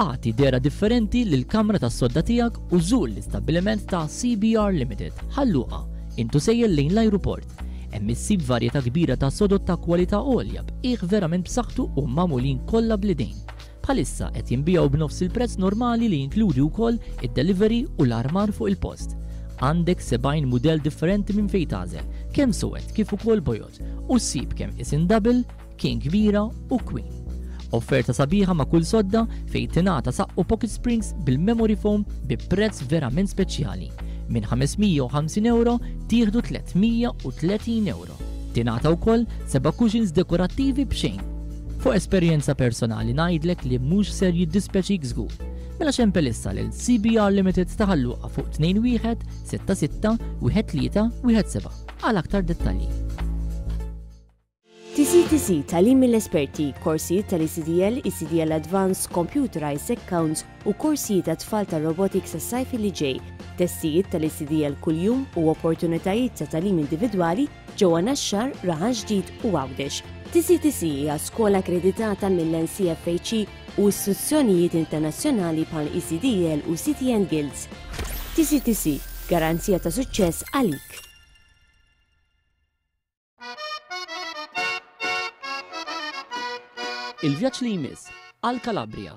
Agħti dera differenti lil kamra tas-sodda tiegħek u żur l-istabbiliment ta' CBR Limited, ħalluqa, intu sejjel lejn l-ajruport. Hemm issib varjetà kbira ta' sodod ta' kwalità għolja b'qiegħ verament b'saħħtu u magħmulin kollha bl-idejn. Bħalissa qed jinbiegħu b'nofs il-prezz normali li jinkludi wkoll id-delivery u l-armar fuq il-post. Għandek 70 mudell differenti minn fejn tagħżel, kemm sowed kif ukoll bojod, u ssib kemm isinn double, king kbira u queen. Offerta sabiħa ma' kull sodda fejn tingħata saqq u pocket springs bil-memory foam bi prezz verament speċjali. Minn 550 ewro tieħdu 330 ewro. Tingħata wkoll seba' cushions dekorattivi b'xejn. Fuq esperjenza personali ngħidlek li mhux ser jiddispjaċik żgur. Mela x'hemm pelissa lil CBR Limited ta' Ħal Luqa fuq 21 66 13 17 għal aktar dettalji. TCTC, Tagħlim mill-Esperti, Korsijiet tal-ECDL, ECDL Advanced, Computerized Accounts u korsijiet għat-tfal ta' Robotics għas-sajf li ġej, testijiet tal-ECDL kuljum u opportunitajiet ta' tagħlim individwali ġewwa Naxxar, Raħal Ġdid u Għawdex. TCTC hija skola akkreditata mill-NCFHE u istituzzjonijiet internazzjonali bħal ECDL u City and Guilds. TCTC, garanzija ta' suċċess għalik! Il-vjaġġ li jmiss, għal Calabria,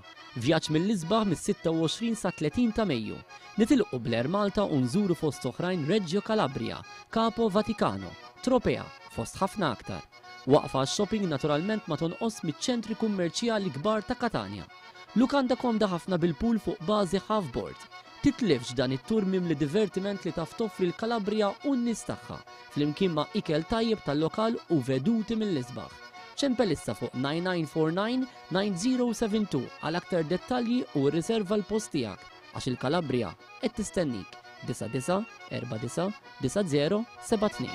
vjaġġ mill-isbaħ mis-26 sat-30 ta' Mejju. Nitilqu bl-Air Malta u nżuru fost oħrajn Reggio Calabria, Capo Vaticano, Tropea, fost ħafna aktar. Waqfa għax-shopping naturalment ma tonqosx miċ-ċentri kummerċjali kbar ta' Katanja. Lukanda komda ħafna bil-pool fuq bażi half board. Titlifx dan it-tour mimli divertiment li taf toffri l-Calabria u n-nies tagħha, flimkien ma' ikel tajjeb tal-lokal u veduti mill-isbaħ. Ċempel issa fuq 99499072 għal aktar dettalji u rriserva l-post tiegħek għax il-Calabria qed tistennik, 99499072.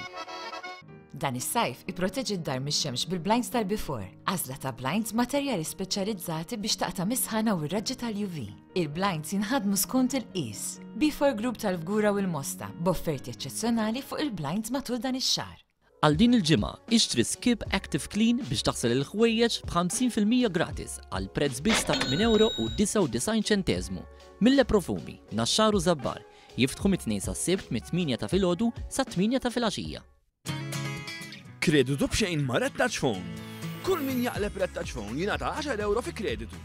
Dan is-sajf ipproteġi d-dar mix-xemx bil-blinds tal-Beefore, għażla ta' blinds b'materjali speċjalizzati biex taqta' mis-sħana u r-raġġi tal-UV. Il-blinds jinħadmu skont il-qies. B4 Group tal-Fgura u l-Mosta, b'offerti eċċezzjonali fuq il-blinds matul dan ix-xahar. Għal din il-ġimgħa, ixtri Skip Active Clean biex taħsel il-ħwejjeġ b'50 fil-mija gratis għal prezz biss ta' €8.99. Mille Profumi, Naxxar u Żabbar, jiftħu mit-Tnejn sas-Sibt mit-tmienja ta' filgħodu sat-tmienja ta' filgħaxija. Kreditu b'xejn ma' Red Touch Phone. Kull min jaqleb Red Touch Phone jingħata 10 euro fi kreditu.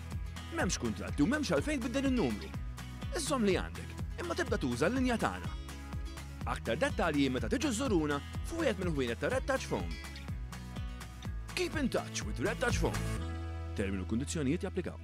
M'hemmx kuntratti u m'hemmx għalfejn biddel in-numru. Iżżomm li għandek, imma tibda tuża l-linja tagħna. Aktar dettalji meta tiġu żuruna f'wieħed minn ħwienet ta' Red Touch Phone. Keep in touch with Red Touch Phone. Terminu kundizzjonijiet japplikaw.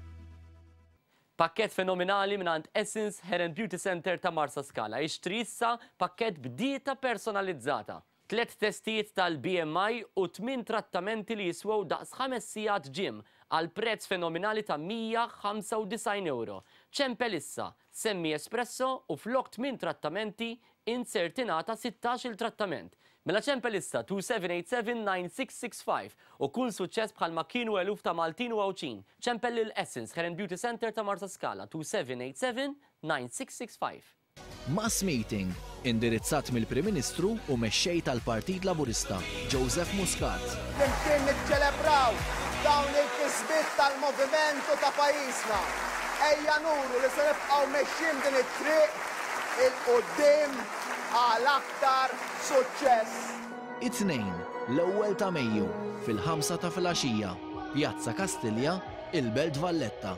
Pakkett fenominali mingħand Essence Hair and Beauty Centre ta' Marsaskala. Ixtri issa pakkett b'dieta personalizzata. Tliet testijiet tal-BMI u tmien trattamenti li jiswew daqs ħames sigħat gym għal prezz fenominali ta' €195. Ċempel issa, semmi espresso u flok tmien trattamenti, Int ser tingħata sittax-il trattament. Mela ċempel issa 27879665 u kun suċċess bħalma kienu eluf ta' Maltin u Għawdxin. Ċempel lil Essence Hair and Beauty Centre ta' Marsaskala 27879665. Mass meeting indirizzat mill-Prim Ministru u Mexxej tal-Partit Laburista, Joseph Muscat. Flimkien niċċelebraw dawn il-kisbiet tal-moviment u ta' pajjiżna. Ejja nuru li se nibqgħu mexjin din it-triq 'il quddiem għal aktar suċċess! It-Tnejn, l-ewwel ta' Mejju, fil-ħamsa ta' filgħaxija, Pjazza Kastilja, il-Belt Valletta.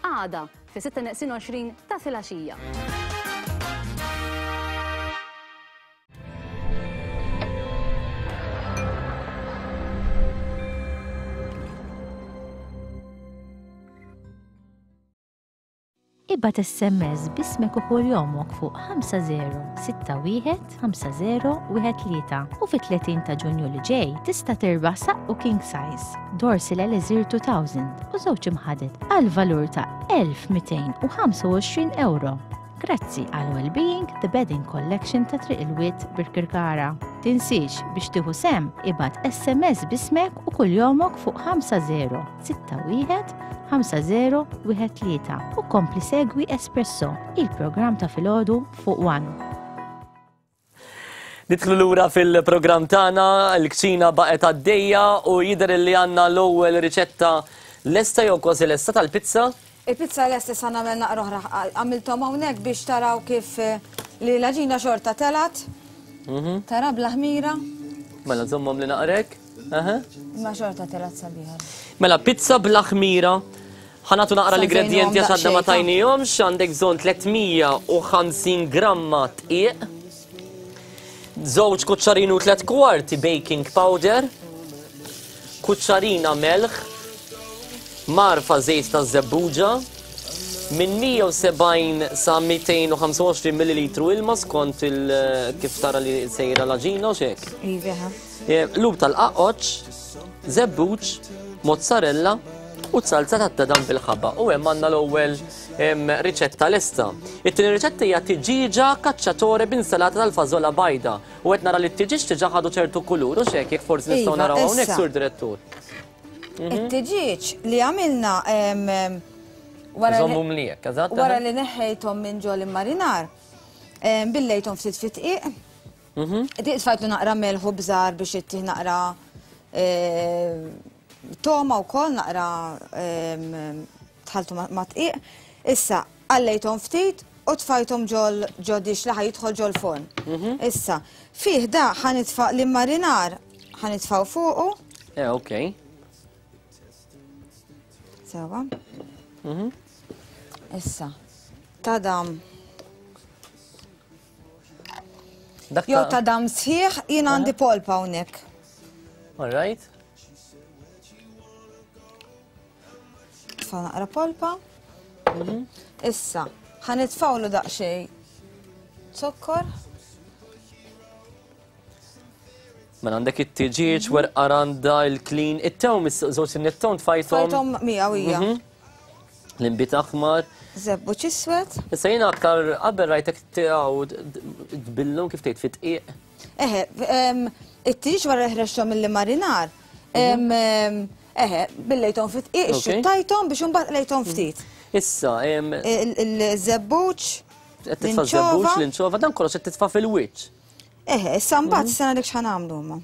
Għada, fi sitta neqsin għoxrin ta' filgħaxija. Ibat SMS bismek u kull jomok fuq 5061 wieħed ħamsa żero wieħed tlieta u fit-30 ta' Ġunju li ġej tista' terbaħ saqqu king size, dorsi l-Elezir 2000 u żewġ imħadet għal valur ta' 1225 euro. Grazzi għal Wellbeing The Bedding Collection ta' Triq il-Wit Birkirkara. Tinsiex biex tieħu sem ibad SMS bismek u kull jomok fuq 5061 5013 u kompli segwi Espresso, il-programm ta' filgħodu fuq one. Nidħlu lura fil-programm tagħna, l-kċina baqgħet għaddejja u jidher li għandna l-ewwel riċetta lesta jew kważi lesta tal-pizza. Il-pizza lesta sa nagħmel naqra oħra. Għamilthom hawnhekk biex taraw kif eh, li l-ġina xorta telat. Mhm. Tara bla ħmira. Mela żommhom li naqrek. Aha. Ma xorta telat sabiħa. Mela, pizza bla ħmira. Ħanatu naqra l-ingredienti għax għadda ma tajnijom, għandek bżon 350 gramma tqiq, żewġ kuċċarin u tlet kwarti baking powder, kuċċarina melħ, marfa żejt ta' zebbuġa, minn 170 sa 225 ml ilma skont il-kif tara li sejra l-ġina u xek. Iva, E, lub tal-qaqoċ, zebbuċ, mozzarella u t-salza ta' tadam bil-ħabba. U hemm għandna l-ewwel riċetta lesta. It-tieni riċetta hija tiġiġa kaċċatore b'insalata tal-fażola bajda. U qed nara li t-tiġiġ tiġa ħadu ċertu kulur u xek jekk forsi nistgħu iva, naraw hawnhekk sur direttur. Mhm. It-tiġiġ li għamilna wara li neħħejthom minn ġol immarinar, billejthom ftit fitqiq Dik tfajtlu naqra melħ u bżar biex ittih naqra toma wkoll naqra tħaltu ma tqiq. Issa għallejthom ftit u tfajthom ġol ġodix li ħajidħol ġol forn. Mhm. Issa, fih da ħanitfa li marinar ħanitfaw fuqu. Eh, ok. Sewa. Mhm. Issa, tadam. Jew ta' dam sħiħ, jien eh? għandi polpa hawnhekk. All right. Tfa' naqra polpa. Mhm. Issa, ħanitfawlu daqsxejn zokkor. Man mela għandek it-tiġieġ, mhm. wer aranda, il-klin, it-tew mis-żewġ nitton tfajtom. Tfajtom miegħu hija. Mhm. l-inbit aħmar. Zebbuċ iswed. Issa jien aktar qabel rajtek tiegħu tbillu kif tgħid fit-tqiq. Eħe, it-tix wara ħreġthom mill marinar. Mhm. Eħe, billejthom fit-tqiq, xittajthom biex imbagħad lejthom mhm. ftit. Issa, il-żebbuċ. Qed titfa' żebbuċ l-inċova dan kollox qed titfa' fil-wiċċ. Eħe, issa mbagħad mhm. sena dik x'ħan għamlu ma.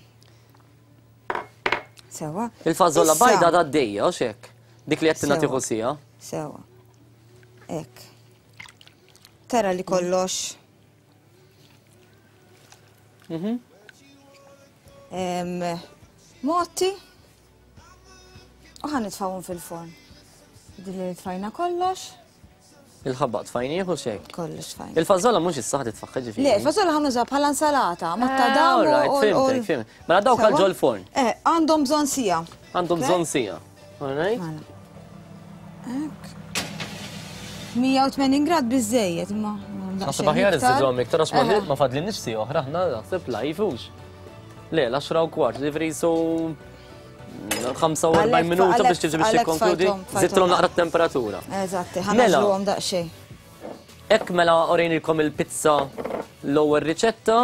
Sewa. Il-fażola bajda ta' dejja, u xek. Dik li jettina tiħu sija. Sewa. Ek. Tara li kollox. Mhm. Moti. U ħan fil-forn. Dilli li tfajna kollox. Il-ħabaq tfajnieh u xejn. Kollox fajn. Il-fażola mhux is-saħħa titfaħħa ġifieri. Le, il-fażola ħanuża bħala insalata, ma ta' eh, dawn. Alright, fimtek, fim. Mela dawk għal ġol forn. Eh, għandhom bżonn sija. Għandhom bżonn sija. Alright. Mela. 180 grad biżejjed, ma. Naħseb aħjar iżidhom iktar għax eh. ma fadlinix sija oħra, ħna naħseb la jifux. Le, l-10 u kwart, li frisu 45 minuta biex tiġi biex tikkonkludi, zittilhom naqra t-temperatura. Eżatt, mela. għom daqsxejn. Ek mela orejnilkom il-pizza l-ewwel riċetta,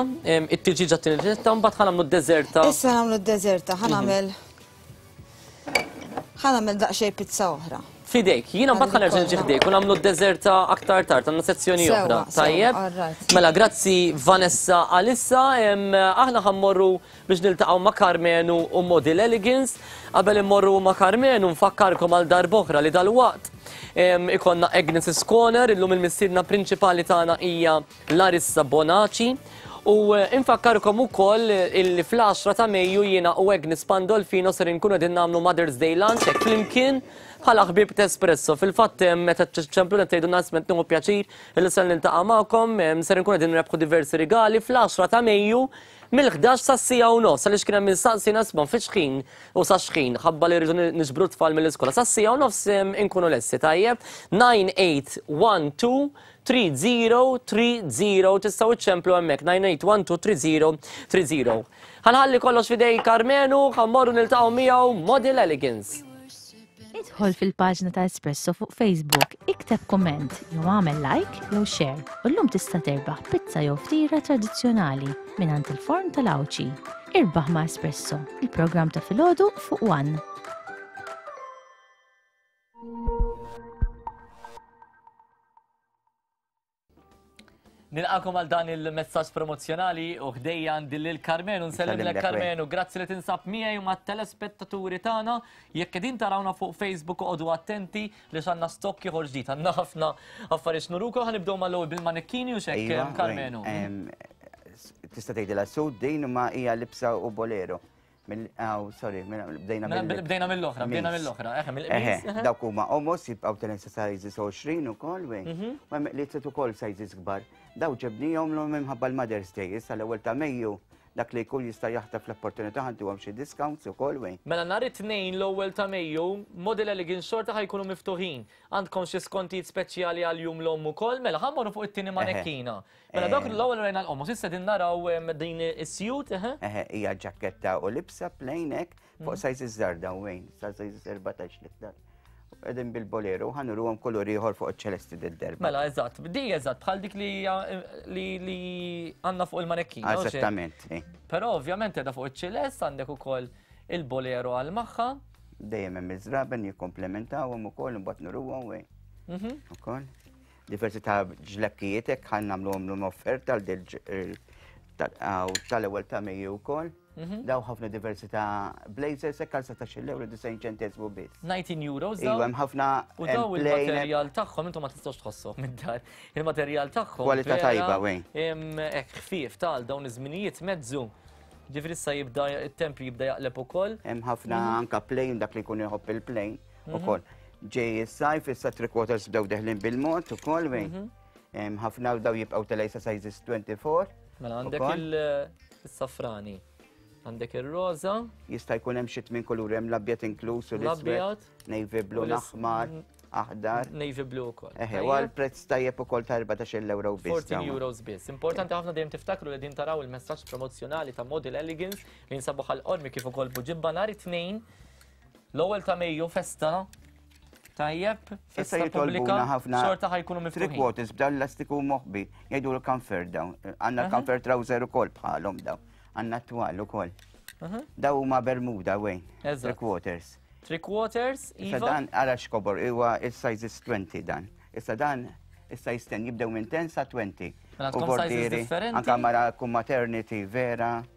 it-tiġi ġat riċetta, mbagħad ħanamlu d-deżerta. Issa nagħmlu d-deżerta, mhm. ħanamel ħanamel daqsxejn pizza oħra. Fidejk, jiena mbagħad ħanerġa' ġiħdejk ħdejk u nagħmlu d-deżerta aktar tard għandna sezzjoni oħra. Tajjeb. Mela grazzi Vanessa Alissa, aħna ħammorru biex niltaqgħu ma' Karmenu u Modil Elegans. Qabel immorru ma' Karmenu nfakkarkom għal darb'oħra li dalwaqt ikonna Agnes Sconer, illum il-missierna prinċipali tagħna hija Larissa Bonaci. U infakkarkom ukoll illi fl-10 ta' Mejju jiena u Agnes Pandolfino ser inkunu qegħdin nagħmlu Mother's Day Lunch hekk flimkien bħala ħbieb t'espresso. Fil-fatt meta ċempluna tgħidu nasmet nieħu pjaċir illi ser niltaqa' magħkom, ser inkunu qegħdin rebħu diversi rigali fl-10 ta' Mejju mill-ħdax sas-siegħa u nofs għaliex kien hemm min staqsi nasma' fix-xħin u sax-xħin ħabba li rridu niġbru t-tfal mill-iskola sas-siegħa u nofs inkunu lesti tajjeb 98123030 tistgħu ċċemplu hemmhekk 98123030. Ħa nħalli kollox f'idejk Karmenu ħa mmorru niltaqgħu miegħu Model Elegance. Idħol fil-paġna ta' Espresso fuq Facebook, ikteb komment, jew għamel like, jew share, u llum tista' terbaħ pizza jew ftira tradizzjonali mingħand il-forn tal-Awċi. Irbaħ ma' Espresso, il-programm ta' filgħodu fuq One. Nilqakom għal dan il-messaġġ promozzjonali u ħdejja għandi lil Karmenu nsellilek Karmenu, grazzi li tinsab miegħi u mat-telespettaturi tagħna. Jekk qegħdin tarawna fuq Facebook oqogħdu attenti li x'għandna stokk ieħor ġdid. Għandna ħafna affarijiet nurukom ħanibdew mal-ewwel bil-manikkini u x'hekk iva, Karmenu. Tista' tgħidilha sud din ma hija libsa u bolero. Aw, sorry, bdejna mill-oħra. Bdejna mill-oħra, bdejna mill-oħra. Eħe, mill-qmis. Dawk huma omos jibqgħu tenessa sizes 20 ukoll, wej. Ma li trid ukoll sizes kbar. Daw ġebnihom l minħabba l-Mother's Day, issa l-ewwel ta' Mejju dak li jkun jista' jaħtaf l-opportunità ħantu għam xi discounts ukoll wej. Mela nhar it-tnejn l-ewwel ta' Mejju, Model Elegant xorta ħajkunu miftuħin. Għandkom xi skontijiet speċjali għal jum l-omm ukoll, mela ħammorru fuq it-tieni manekkina. Mela dawk eh, l-ewwel rajna l-qommu, s'issa din naraw eh, din is-sjut, eħe. Eh, eħe, hija ġaketta u libsa plain hekk fuq mm. sajż iż-żarda u wejn, sa sajż 14 l-iktar. Qegħdin bil-boleru, ħanuru għom kollu ieħor fuq iċ-ċelesti d-derba. Mela, eżatt, di eżatt, bħal dik li għandna fuq il-manekkin. Eżattament. Però ovvjament edha fuq iċ-ċelest għandek ukoll il-boleru għal magħha. Dejjem hemm iż-żraben jikkomplementawhom ukoll imbagħad nuruhom wejn. Mhm. Ukoll. diversi ta' ġlekkijiet hekk ħan nagħmluhom l offerta għal dil tal-ewwel ta' Mejju wkoll. Mhm. Daw ħafna diversi ta' blazers hekk għal 16 euro 90 ċentesmu biss. 19 euros. Iwa hemm ħafna u daw il-materjal tagħhom intom ma tistax tħossom mid-dar. Il-materjal tagħhom. Kwalità tajba wejn. Hekk ħfief tal dawn iż-żminijiet mezzu. Ġifri issa jibda it-tempju jibda jaqleb ukoll. Hemm ħafna mhm. anka plejn dak li jkun iħobb il-plejn. mhm. ukoll. Ġej is-sajf, issa three quarters bdew deħlin bil-mod ukoll wej. Mhm. Ħafna daw jibqgħu telejsa sizes 24. Mela għandek il-safrani. Għandek ir-roża. Jista' jkun hemm xi minn kulur hemm l-abjad inkluż u l-abjad. Navy blu, l-aħmar, aħdar. Navy blu wkoll. Eħe, u għal prezz tajjeb ukoll ta' 14 euro biss. 14 euros biss. Importanti ħafna dejjem tiftakru li din taraw il-messaġġ promozzjonali ta' Model Elegance li nsabu ħal-qormi kif ukoll buġibba nhar it-tnejn L-ewwel ta' Mejju festa tajjeb, festa pubblika, xorta ħajkunu miftuħin. Three quarters b'dan lastiku moħbi, jgħidu l-kanfer dawn. Għanna l-kanfer trouser u kol bħalom daw. Għanna t-twal u kol. Daw ma Bermuda, wej. Three quarters. Three quarters, iva. Dan għala xkobor, iwa il-sizes 20 dan. Issa dan, issa jisten jibdew minn 10 sa 20. Mela, u bordieri, anka mara kum maternity vera.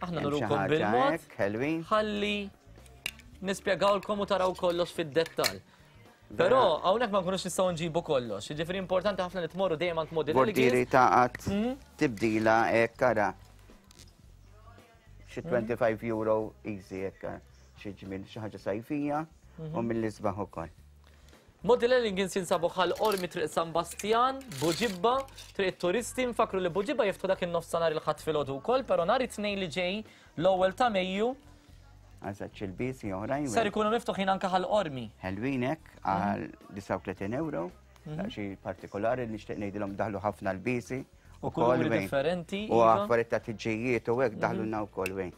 Aħna nurukom bil-mod ħalli nispjegawlkom u taraw kollox fid-dettall. Però hawnhekk ma nkunux nistgħu nġibu kollox. Jiġifieri importanti ħafna li tmorru dejjem għand model Bordiri ta' qatt hmm? tibdila hekk ara. Xi 25 hmm? euro easy hekk xi ġmil xi ħaġa sajfija u mhm. mill-isbaħ ukoll. Model Elegance jinsabu Ħal Qormi Triq San Bastjan, Buġibba, Triq it-Turisti, nfakkru li Buġibba jiftħu dak in-nofsanhar il-Ħadd filgħodu wkoll pero nhar it-Tnejn li ġej l-ewwel ta' Mejju, Għażel ċilbiesi oħrajn. ser ikunu miftuħin anke Ħal Qormi. Ħelwin hekk għal 39 ewro. Xi partikolari li nixtieq ngħidilhom daħlu ħafna lbiesi. U kuluri differenti. U iva. affarijiet ta' tiġġijiet u hekk daħlulna wkoll wejn.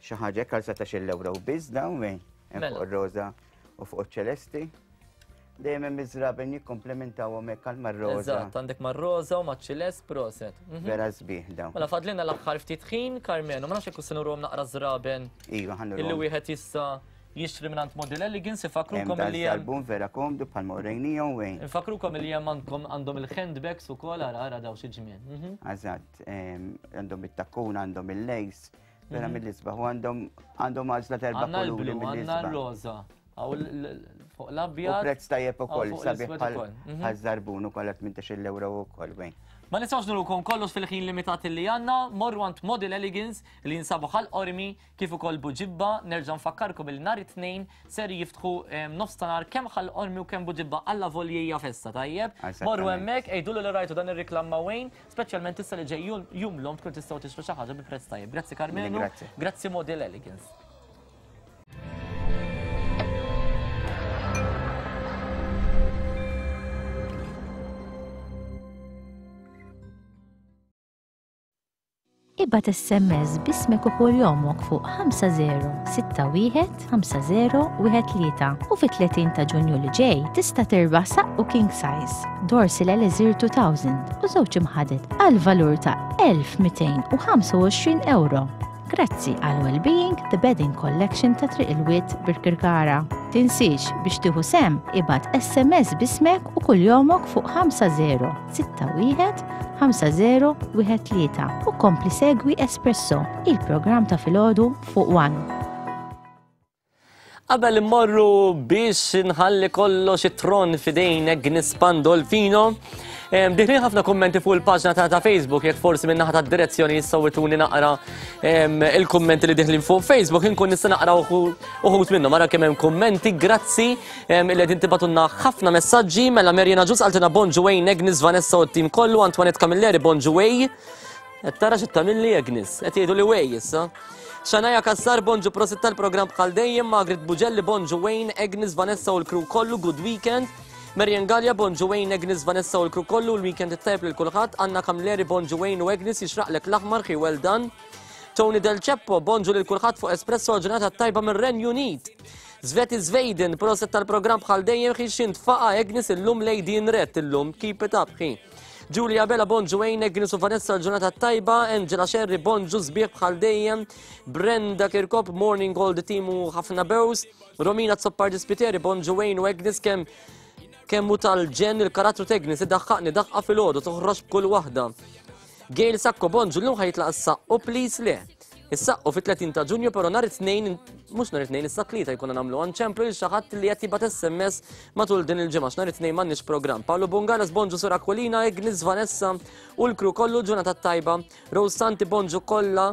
Xi ħaġa hekk għal 19 ewro biss dawn wejn. Hemm Mela. fuq ir-roża u fuq ċelesti. Dejjem hemm iż-żraben jikkomplementawhom hekk għal marroża. Eżatt, għandek marroża u maċ-ċiles proset. Mhm. Vera sbieħ dawn. Mela fadlina l-aħħar ftit ħin, Karmenu, ma nafx jekk se nurhom naqra żraben. Iva, ħannu. Illi wieħed jista' jixtri minn għand Model Elegance, ifakrukom li hemm. Album vera komdu bħal morejni jew wejn. Infakrukom li hemm għandkom għandhom il-handbags ukoll ara ara daw xi ġmien. Mhm. Eżatt, għandhom it-takkun, għandhom il-lejs, Vera mhm. mill-isbaħ, u għandhom għazla terba kuluri mill-isbaħ. Għanna l-roza, għaw fuq l-abjad. U prezz tajjeb u koll, sabiħ għal-zarbun mhm. u koll 18 euro u koll, bejn. Ma nistawx nurukon kollox fil-ħin limitat li għanna, morru għant Model Elegance li jinsabu ħal ormi kif ukoll buġibba, nerġa' nfakkarkom il nhar it-tnejn ser jiftħu nofstanar kemm ħal ormi u kemm buġibba alla voljija festa tajjeb. Morru hemmhekk, ejdulu li rajtu dan ir-reklamma Wayne Speċjalment issa li ġej jum l-om tkun tistgħu tixtru xi ħaġa bi prezz tajjeb. Grazzi Karmenu. Grazzi Model Elegance. Ibgħat SMS b'ismek u kuljomok fuq 50615013 u fit-30 ta' Ġunju li ġej tista' tirbaħ saqqu king size, dorsi l-Elixir 2000 u żewġ imħadet għal valur ta' 1,225 ewro. Grazzi għal Wellbeing The Bedding Collection ta' Triq il-Wied Birkirkara. Tinsiex biex tieħu sehem ibgħat SMS b'ismek u kuljomok fuq 50 615013 u kompli segwi Espresso, il-programm ta' filgħodu fuq One. Qabel immorru biex inħalli kollox it-tron fidejnek Gnis Pandolfino, Diħni ħafna kommenti fuq il-paġna ta' ta' Facebook, jek forsi minna ħata direzzjoni jistaw ituni naqra il-kommenti li diħlin fuq Facebook, nkun nista naqra uħut minnu, mara kemem kommenti, grazzi. li qegħdin tibatunna ħafna messaġġi mela Merjena Ġus qaltina Bonġuwej Negnis Vanessa u t-tim kollu Antoinette Camilleri Bonġuwej. Qed tara xi tagħmilli Egnis, qed jgħidu li wej issa. Xanaja Kassar Bonġu prosit tal-programm bħal dejjem Magrit Buġelli Bonġu Wayne Egnis Vanessa u l-crew kollu good weekend. Marian Gallia, Bonġu Wayne, Agnes Vanessa u l-kru kollu l-weekend it-tajb li l-kulħat, Anna Kamleri, Bonġu Wayne u Agnes jixraqlek l-aħmar xi well done. Tony Del Ceppo, bonġu li l-kulħat fuq espresso ġurnata tajba mir ren Unit. Sveti Svejdin, proset tal-programm bħal dejjem ħin xint faqa Agnes illum Lady in Red illum, keep it up ħin. Giulia Bella Bonġu Wayne, Egni Sufanessa l-ġurnata tajba, Angela Sherry Bonġu zbieħ bħal dejjem, Brenda Kirkop Morning All the Team u ħafna Bews, Romina Zoppar Dispiteri Bonġu Wayne u Egnis kem kemmu tal-ġen il-karattru tegnis id-daħħaqni daħqa fil-ħodu toħroġ b'kull waħda. Gail Sakko Bonġu l-lum ħajtlaq s-saq u please le. Is-saqqu fit-30 ta' Ġunju però nhar it-tnejn mhux nhar it-tnejn issa tlieta jkun nagħmlu għan ċemplu lil xi ħadd li qed jibgħat SMS matul din il-ġimgħa x'nhar it-tnejn m'għandniex programm. Paolo Bungala sbonġu Sur Aquilina, Ignis Vanessa u l-kru kollu ġurnata tajba. Rose Santi bonġu kollha,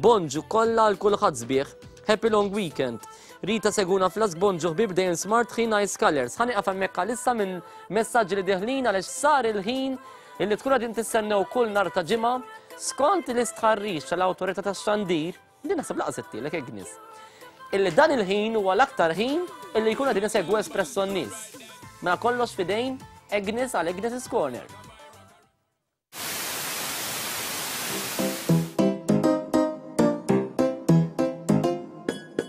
bonġu kollha għal kulħadd sbieħ. Happy long weekend. Rita Seguna Flask bonġu ħbib dejjem smart ħin nice colors. Ħani qafem mekka lissa minn messaġġi li deħlin għaliex sar il-ħin illi tkun qegħdin tistennew kull nhar ta' ġimgħa, skont l-istħarriġ tal-Awtorità tax-Xandir, li naħseb laqas ittilek Agnes, illi dan il-ħin huwa l-aktar ħin illi jkun qegħdin isegwu espresso n-nies. Mela kollox fidejn Agnes għal Agnes' Corner.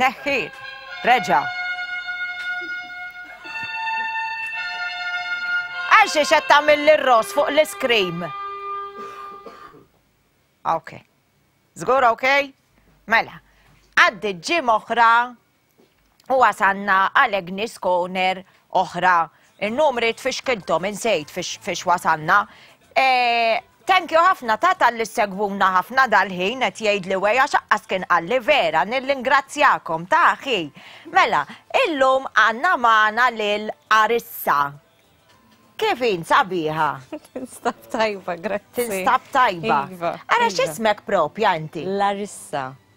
Neħħi. Reġa'. Għal xiex qed tagħmel l-ross fuq l-iskrim. Ok. Żgur ok? Mela. Għaddi ġim oħra u wasanna għal Agnes Corner oħra In-numri id fixkilthom insejt fiex wasalna. Thank you ħafna ta' tal-li segwuna ħafna dal-ħin qed jgħidli weja xaqqas kien qalli vera nillingrazzjakom ta' ħi. Mela, illum għandna magħna lil Arissa. Kif in sabiħa? Tinstab tajba, grazzi. Tinstab tajba. Iva. Ara iva. x'ismek propja inti? Larissa.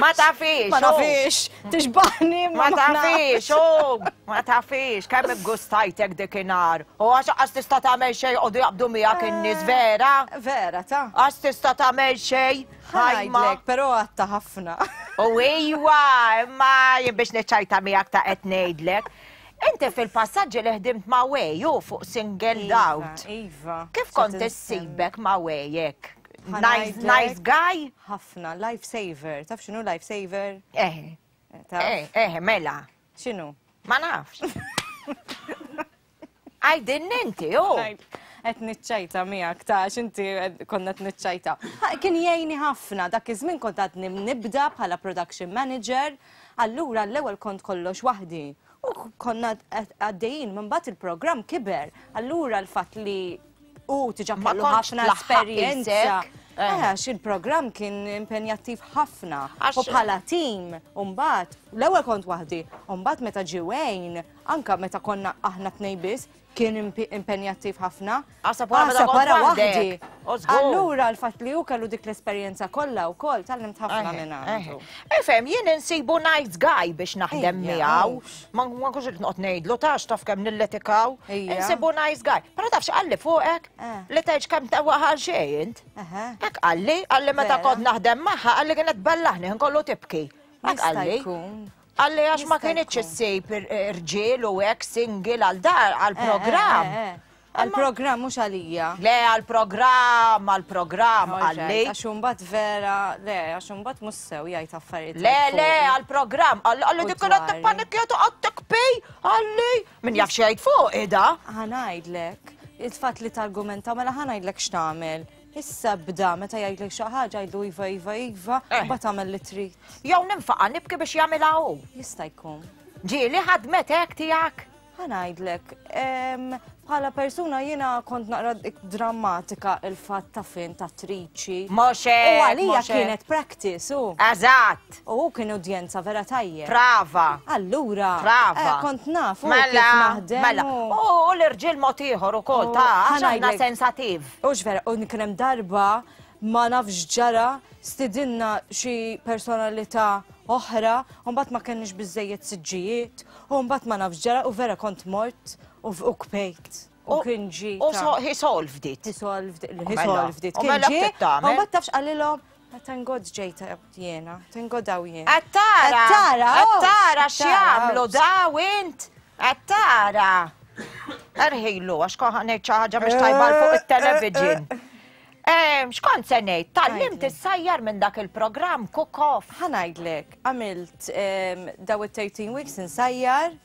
Ma tafix! Ma tafix! Tixbaħni ma tafix! Ma tafix! Kemm iggustajtek dik inar! U għax għas tista' tagħmel xejn u jaqbdu miegħek in-nies vera? Vera ta'. Għax tista' tagħmel xejn? Ħajma. Però għatta ħafna. U iwa, imma jien biex niċċajta miegħek ta' qed ngħidlek. Inti fil-passaġġi li ħdimt ma' Way u fuq single iva, doubt. Iva. Kif kont issibek ma' Way hekk? Nice, nice guy? Ħafna, life saver. Taf xinu life saver? Eh. Eh, eh, mela. Xinu? Ma nafx. Għajdin ninti, u. Et nitċajta miegħek ta' xinti konna et nitċajta. Kien jgħini ħafna, dak iż-żmien kont għadni nibda bħala production manager, allura l-ewwel kont kollox waħdi U konna għaddejjin minn bat il-programm kiber. Allura l-fatt li u tiġa kellu ħafna esperjenza. Eħe, eh, il-programm kien impenjattiv ħafna. U bħala tim, umbat, l-ewwel kont waħdi, umbat meta ġiwejn, anka meta konna aħna tnejbis, kien impenjattiv ħafna. Għasa para waħdi. Allura l-fat li u kellu dik l-esperienza kollha u koll tal-limt ħafna minna. Efem, jien insibu night guy biex naħdem miegħu. Ma nkunx qed noqgħod ngħidlu tax taf kemm nilletikaw. Insibu nice guy. Però tafx qalli fuqek eh. li tgħidx kemm tewwa ħal xejn. Hekk qalli, qalli meta kont naħdem magħha qalli kienet bellaħni nkollu tibki. Hekk qalli. Qalli għax ma kienitx issib rġiel u hekk single għal dar għal programm. Eh, eh, eh, Għal-programm mhux għalija. Le, għal-programm, għal-programm, għalli. Għax imbagħad vera, le, għax imbagħad mhux sew jgħid affarijiet. Le, le, għal-programm, għalli dik kienet tippanikja toqgħod tikpej, għalli. Min jaf xejn fuq ida. Ħanajdlek, il-fatt li targumenta mela ħanajdlek x'tagħmel. Issa bda, meta jgħidlek xi ħaġa jgħidlu iva iva iva, eh. mbagħad tagħmel li trid. Jew ninfaqa' nibki biex jagħmilha hu. Jista' jkun. Ġieli ħadmet hekk tiegħek? Ħanajdlek, bħala persuna jiena kont naqra drammatika il-fatt ta' fin ta' triċi. Moshe! U għalija kienet practice, u. Eżatt! U kien udjenza vera tajje. Prava! Allura! Prava! Eh, kont naf, u mela, mela. U l-irġil motiħor u kol ta' ħana sensativ. Ux vera, u kienem darba ma nafx ġara stidinna xi personalità oħra, u mbagħad ma kenniex biżejjed siġġijiet, u mbagħad ma nafx ġara u vera kont mort u kpejt. U kien ġi. U he solved it. He solved it. He mela. solved it. U mela tagħmel. U mbagħad tafx qalilhom, thank God ġejta. jiena, tingodaw jiena. Qed tara, qed tara x'jagħmlu daw int, qed tara. Erħilu, għax kon ħanejt xi ħaġa biex tajba fuq it-television. Xkont se ngħid, tallimt issajjar minn dak il-programm kukof. Ħanajdlek, għamilt daw it-13 weeks insajjar,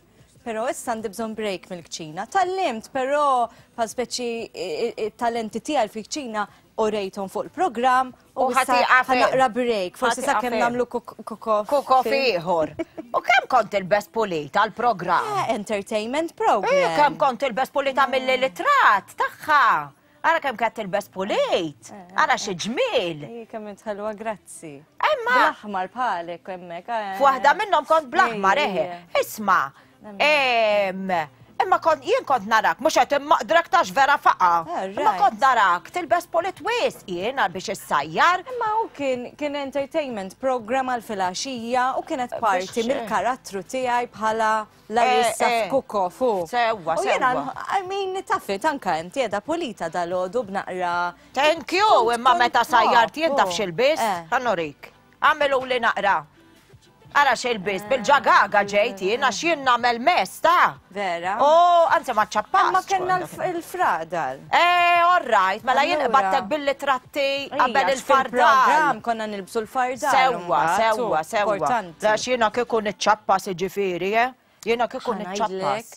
però issa għandi bżonn break mill-kċina. Tallimt, però pa speċi talenti tiegħi fil-kċina u rejthom fuq il-programm U ħanaqra break, forsi sa' kem namlu kukof. Kukof iħor. U kem kont il-best pulita l-program? Eh, entertainment program. Eh, kem kont il-best pulita eh. mill-litrat taħħa. Għara kem kent il-best pulit. Għara xieġmil. Kem intħalwa, grazzi. Emma. Blaħmar bħalek emmek. F'wahda minnom kont blaħmar, eħe. Isma, Em, imma kont jien kont narak, mhux qed immaqdrak tax vera faqa. Eh, imma right. kont narak tilbes polit wis jien għal biex issajjar. Imma hu kien kien entertainment program għal filgħaxija u kienet parti xejn. mill-karattru tiegħi bħala Eh, Larissa eh. f'Kuko fuq. Sewwa, U jiena, sewwa. I mean, tafi, tanka inti edha pulita dal-ħodu b'naqra. Thank you, imma meta sajjart jien taf xil-bis, Eh. għannorik. Għamilu li naqra. Ara xilbist, bil-ġagaga ġejt jien, għax jien namel mess, ta' Vera. O, anzi ma ċappas. Ma kena l-fradar. Eh, all right, mela jien battek billi tratti għabel il-fardar. konna nilbsu l-fardar. Sewa, sewa, sewa. Għax jina kikun iċċappas iġifiri, eh? Jina kikun iċċappas.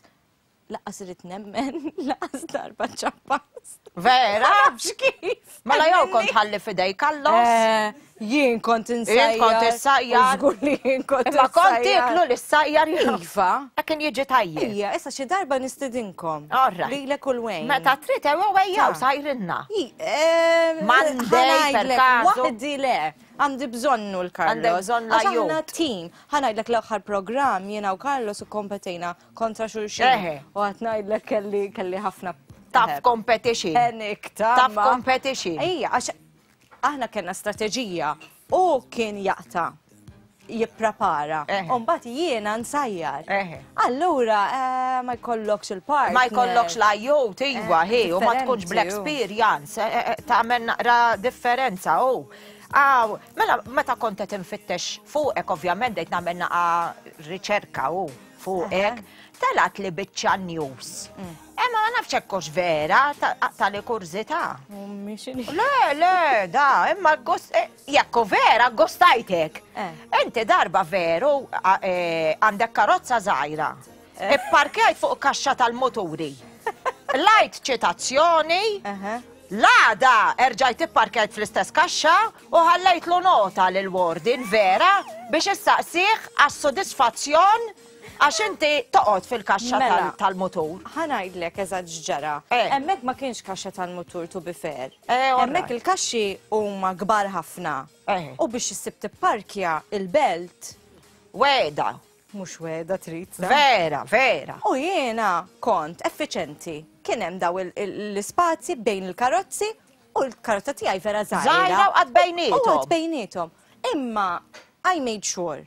Laqqas irrid nemmen, laqqas darba ċappast. Vera? X'kif? Mela jew kont ħalli fidej kallos. Eh, jien kont insajjar. Jien kont insajjar. Żgur li jien kont insajjar. Ma kont tieklu li sajjar jifa. Ta' kien jiġi tajjeb. Ija, issa xi darba nistidinkom. Orra. Li lek u l-wejn. Meta trid ew ejjaw sajrinna. Eh, Mandej per każ. Waħdi le għandi bżonnu l-Carlos. Għandi bżonnu l-Carlos. Għanna tim. Għanajdlek l-axar program jena u Carlos u kompetejna kontra xulxin. Eħe. U għat ngħidlek kelli kelli ħafna Tough competition. Panic, Tough tamma. competition. Ejja, għax aħna kellna strateġija u kien jaqta jipprepara. Eħe. Umbat jiena nsajjar. Eħe. Allura eh, ma jkollokx il-part. Ma jkollokx la jew tejwa Eh, hi u ma tkunx differenti, bl-experience eh, eh, eh, tagħmel naqra differenza u. Aw, mela meta kont qed infittex fuqek ovvjament dejt nagħmel naqa' riċerka u. Fuq hekk, telatli biċċa news. Emma ma nafx hekk hux vera, tali kurżità. Le, le, da, imma eh, jekk hu vera gostajtek. Eh. Inti darba veru eh, għandek karozza żgħira. Ipparkjajt fuq kaxxa tal-moturi. Lajt ċitazzjoni, Lada, erġajt ipparkjajt fl-istess kaxxa u ħallejtlu nota lill-Warden vera biex issaqsih għas-sodisfazzjon għax inti toqgħod fil-kaxxa tal- Mela. tal-mutur. Ħa ngħidlek eżatt x'ġara. Eh. Hemmhekk ma kienx kaxxa tal-mutur to be fair. Eh, all Hemmhekk right. il-kaxxi huma kbar ħafna. Eh. U biex issib tipparkja il-belt Weda, mhux weda trid. sa. vera, vera. U jiena kont effiċenti. Kien hemm daw il- il- l-ispazji bejn il-karozzi U l-karozza tiegħi vera żgħira. Żgħira u qatt bejniethom. U qatt bejniethom. Imma I made sure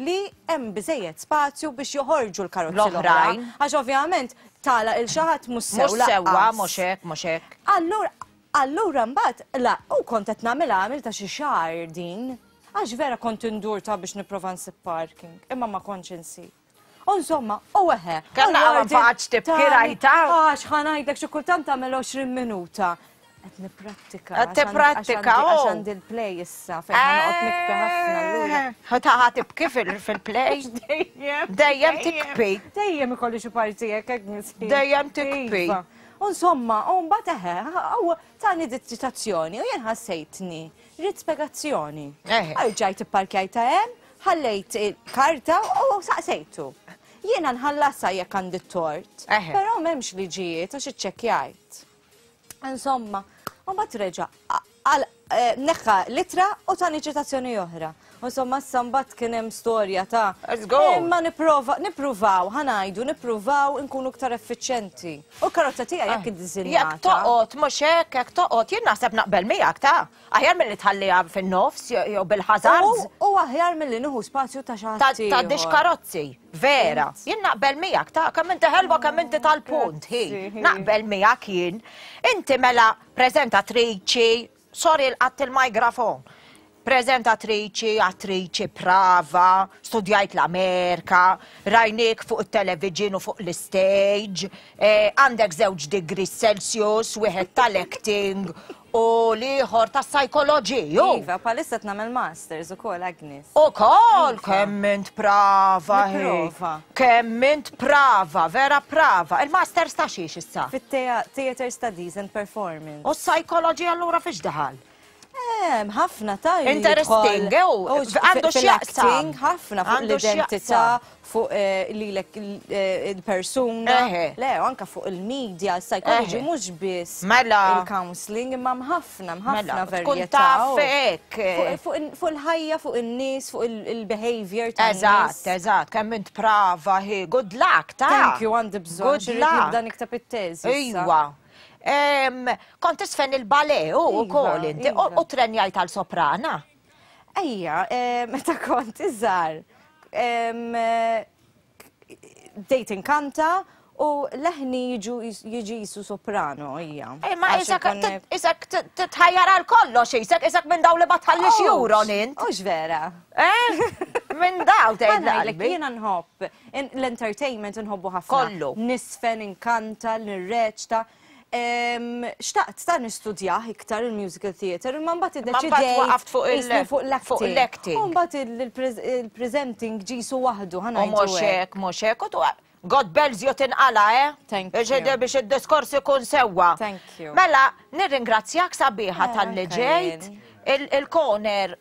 li hemm biżejjed spazju biex joħorġu l-karozzi l-oħrajn. Għax ovvjament tala il xi ħadd mhux sew. Mhux sewwa, mhux hekk, mhux hekk. Allura allura mbagħad la u kont qed nagħmilha għamil ta' xi xahar din. Għax vera kont indur ta' biex nipprova nsib parking, imma ma kontx insib. Insomma, u eħe. Kanna għamma paċ tibki rajta. Għax ħanajdlek xi kultant tagħmel 20 minuta. Qed nipprattika. Qed tipprattika. Għax oh. għandi l-play issa fejn ħanoqgħod nikbi ħafna l-lura. Ħataħa tibki fil-play. Dejjem. Dejjem tikbi. Dejjem ikolli xi partijek hekk Dejjem tikbi. Insomma, u mbagħad eħe, Tani dittitazzjoni u jien ħassejtni rrid spjegazzjoni. Eh. Arġajt ipparkjajt ta' hemm, ħallejt il-karta u saqsejtu. Jiena nħallasha jekk għandi t-tort, Eh. però m'hemmx liġijiet għax iċċekkjajt. Insomma, u mbagħad reġa' għal eh, neħħa litra u tani ċitazzjoni oħra. Insomma, issa mbagħad kien hemm storja ta' Let's go! Imma nipprova, nippruvaw, ħanajdu, nippruvaw nkunu iktar effiċjenti. U l-karozza tiegħi jekk iddiżinjata. Jekk toqgħod mhux hekk, jekk toqgħod, jien naħseb naqbel miegħek ta' aħjar milli tħalliha fin-nofs jew jew bil-ħażards. U u aħjar milli nieħu spazju ta' xi Ta' ħadd ta' dix ieħor. karozzi, vera. Jien naqbel miegħek ta' kemm inti ħelwa kemm inti tal-punt, hi. Grazzi. Naqbel miegħek jien. Inti mela preżentatriċi, Sorry lqatt il-micrafon. Preżentatriċi, attriċi, prava, studjajt l-Amerika, rajniek fuq it-televiġin u fuq l-istejġ, eh, għandek żewġ degrees Celsius, wieħed tal-acting u l-ieħor tas-sajkoloġi, hu! Iva, bħalissa qed nagħmel mas. Sisters ukoll Agnes. Ukoll iva. kemm int prava Prova. Kemm int prava, vera prava. Il-masters ta' xiex issa? Fit-Theater Studies and Performance. U s-psychology allura fiex daħal? Ehm, ħafna tajn. Interesting, ew, għandu xjaqsam. Ħafna fuq l-identità, fuq lilek il-persuna. Eħe. Le, anke fuq il-media, il-psychology mhux biss. Mela. Il-counselling imma hemm ħafna, hemm ħafna verjetà. Tkun taf hekk. Fuq il-ħajja, fuq in-nies, fuq il-behavior ta' nies. Eżatt, eżatt, kemm int prava, hi, good luck, ta'. Thank you, għandi bżonn xi rrid nibda nikteb it-teżi. Ejwa. Kont tisfen il-ballet u wkoll inti u ttrenjajt għal soprana. Ejja, eh, meta kont iżgħar, dejt inkanta u leħni jiġi jisu soprano, ejja. Eh, ma isak, isak tħajjar għal kollox, isak, isak minn daw li ma tħallix juro nin. Ux vera. Eh, minn daw tgħidna. Jiena nħobb l-entertainment nħobbu ħafna. Kollu. Nisfen, inkanta, nirreċta. Xtaqt ta' nistudjah iktar il-musical theatre, imma mbagħad iddeċidejt fuq l-acting. U mbagħad il-presenting ġisu waħdu ħana. Moxek, moxek, u God bells jo tinqala, eh? Thank you. Biex id-diskors ikun sewwa. Thank you. Mela, nirringrazzjak sabiħa tal-li ġejt. Il-koner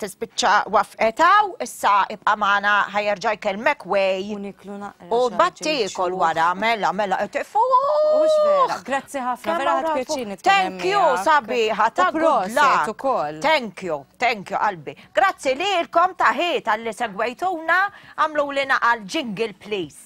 tispiċċa waffqet hawn, issa ibqa' magħna ħa jerġa' jkellmek Way. U niklu naqra. U mbagħad tiekol wara, mela, mela, qed ifuh! Grazzi ħafna, vera ħadd pjaċir nitkellem. Thank you, sabiħa, ta' good luck. Thank you, thank you, qalbi. Grazzi lilkom ta' ħiet għalli segwejtuna, għamlu li naqal jingle please.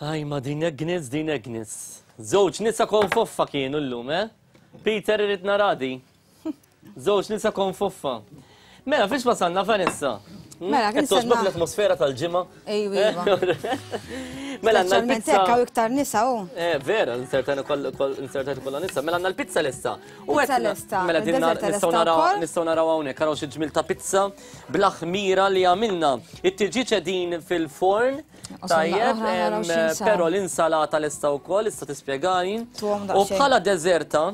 Aj ma din Agnes, din Agnes. Żewġ nisa konfoffa kienu llum, eh? Peter irid naradi. Żewġ nisa konfoffa. Mela, fiex wasalna Vanessa? Hmm? Mela, kien Toġbok l-atmosfera tal-ġimgħa. Ejwa. Mela, għandna l-pizza. Tekkaw iktar nisa u. Eh, vera, insertajna kollha nisa. Mela, għandna l-pizza lesta. U għet lesta. Mela, din nistgħu naraw nistgħu naraw hawnhekk għaraw xi ġmil ta' pizza bl-aħmira li għamilna. It-tiġi ċedin fil-forn Tajjeb, pero l-insalata l-esta u koll, issa tispiegani. U bħala dezerta,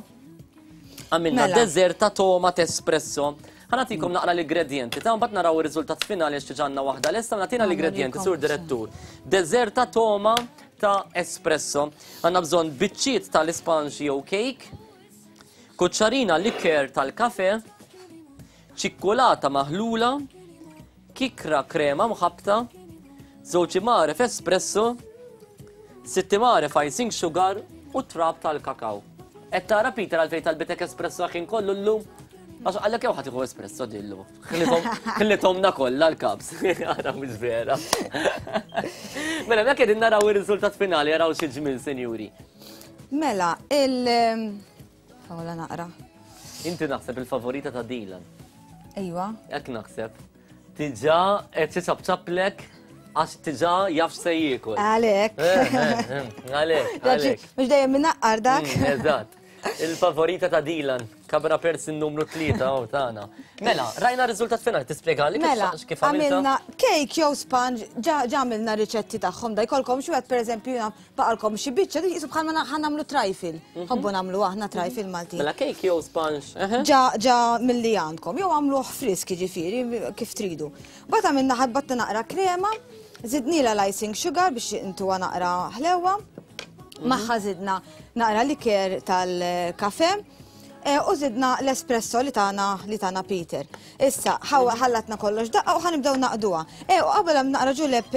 għamilna mela. dezerta tomat espresso. Ħanatikom naqra l-ingredienti, ta' mbagħad naraw ir-riżultat finali għax ġanna waħda lesta nagħtina l-ingredienti sur direttur. Dezerta toma ta' espresso. Għandna bżonn biċċiet tal-ispanġ jew cake, kuċċarina liker tal-kafe, ċikkulata maħlula, Kikra krema mħabbta, żewġ imgħaref espresso, sitt imgħaref icing sugar u trab tal-kakaw. Qed tara Peter għalfejn talbitek espresso ħin kollu llum? Għax għallek jew ħatiħu espresso dillu. Ħillitomna kollha l-kaps. Għara mhux vera. Mela, dak qegħdin naraw ir-riżultat finali, jaraw xi ġmil, senjuri. Mela, il- Għola naqra. Inti naħseb il-favorita ta' Dylan. Ejwa. Ek naħseb. Tiġa, et tisab ċaplek, għax tiġa jaf se jikol. Għalek. Eh, eh, eh, għalek, għalek. Mux dajem minnaqqar dak. Mm, eżat. Il-favorita ta' Dylan, kabra persi numru 3 u tana. Mela, rajna rizultat fina, tispiega li mela, kif għamilna. Kejk jew sponge, ġamilna riċetti tagħhom da jkollkom xi per eżempju Baqalkom xi biċċa li jisu bħalma ħa nagħmlu trajfil. Mhm. Ħobbu nagħmlu aħna trajfil Malti. Mela kejk jew sponge. Ġa ġa milli għandkom, jew għamluh frisk jiġifieri kif tridu. Bata minna ħadbatta naqra krema, zidnila l-icing sugar biex intu naqra ħlewa, mhm. maħħa zidna naqra liker tal-kafe. Eh, u zidna l-espresso li tana li tana Peter. Issa, ħallatna kollox daqqa u ħanibdew naqduha. Eh, u qabel naqra ġuleb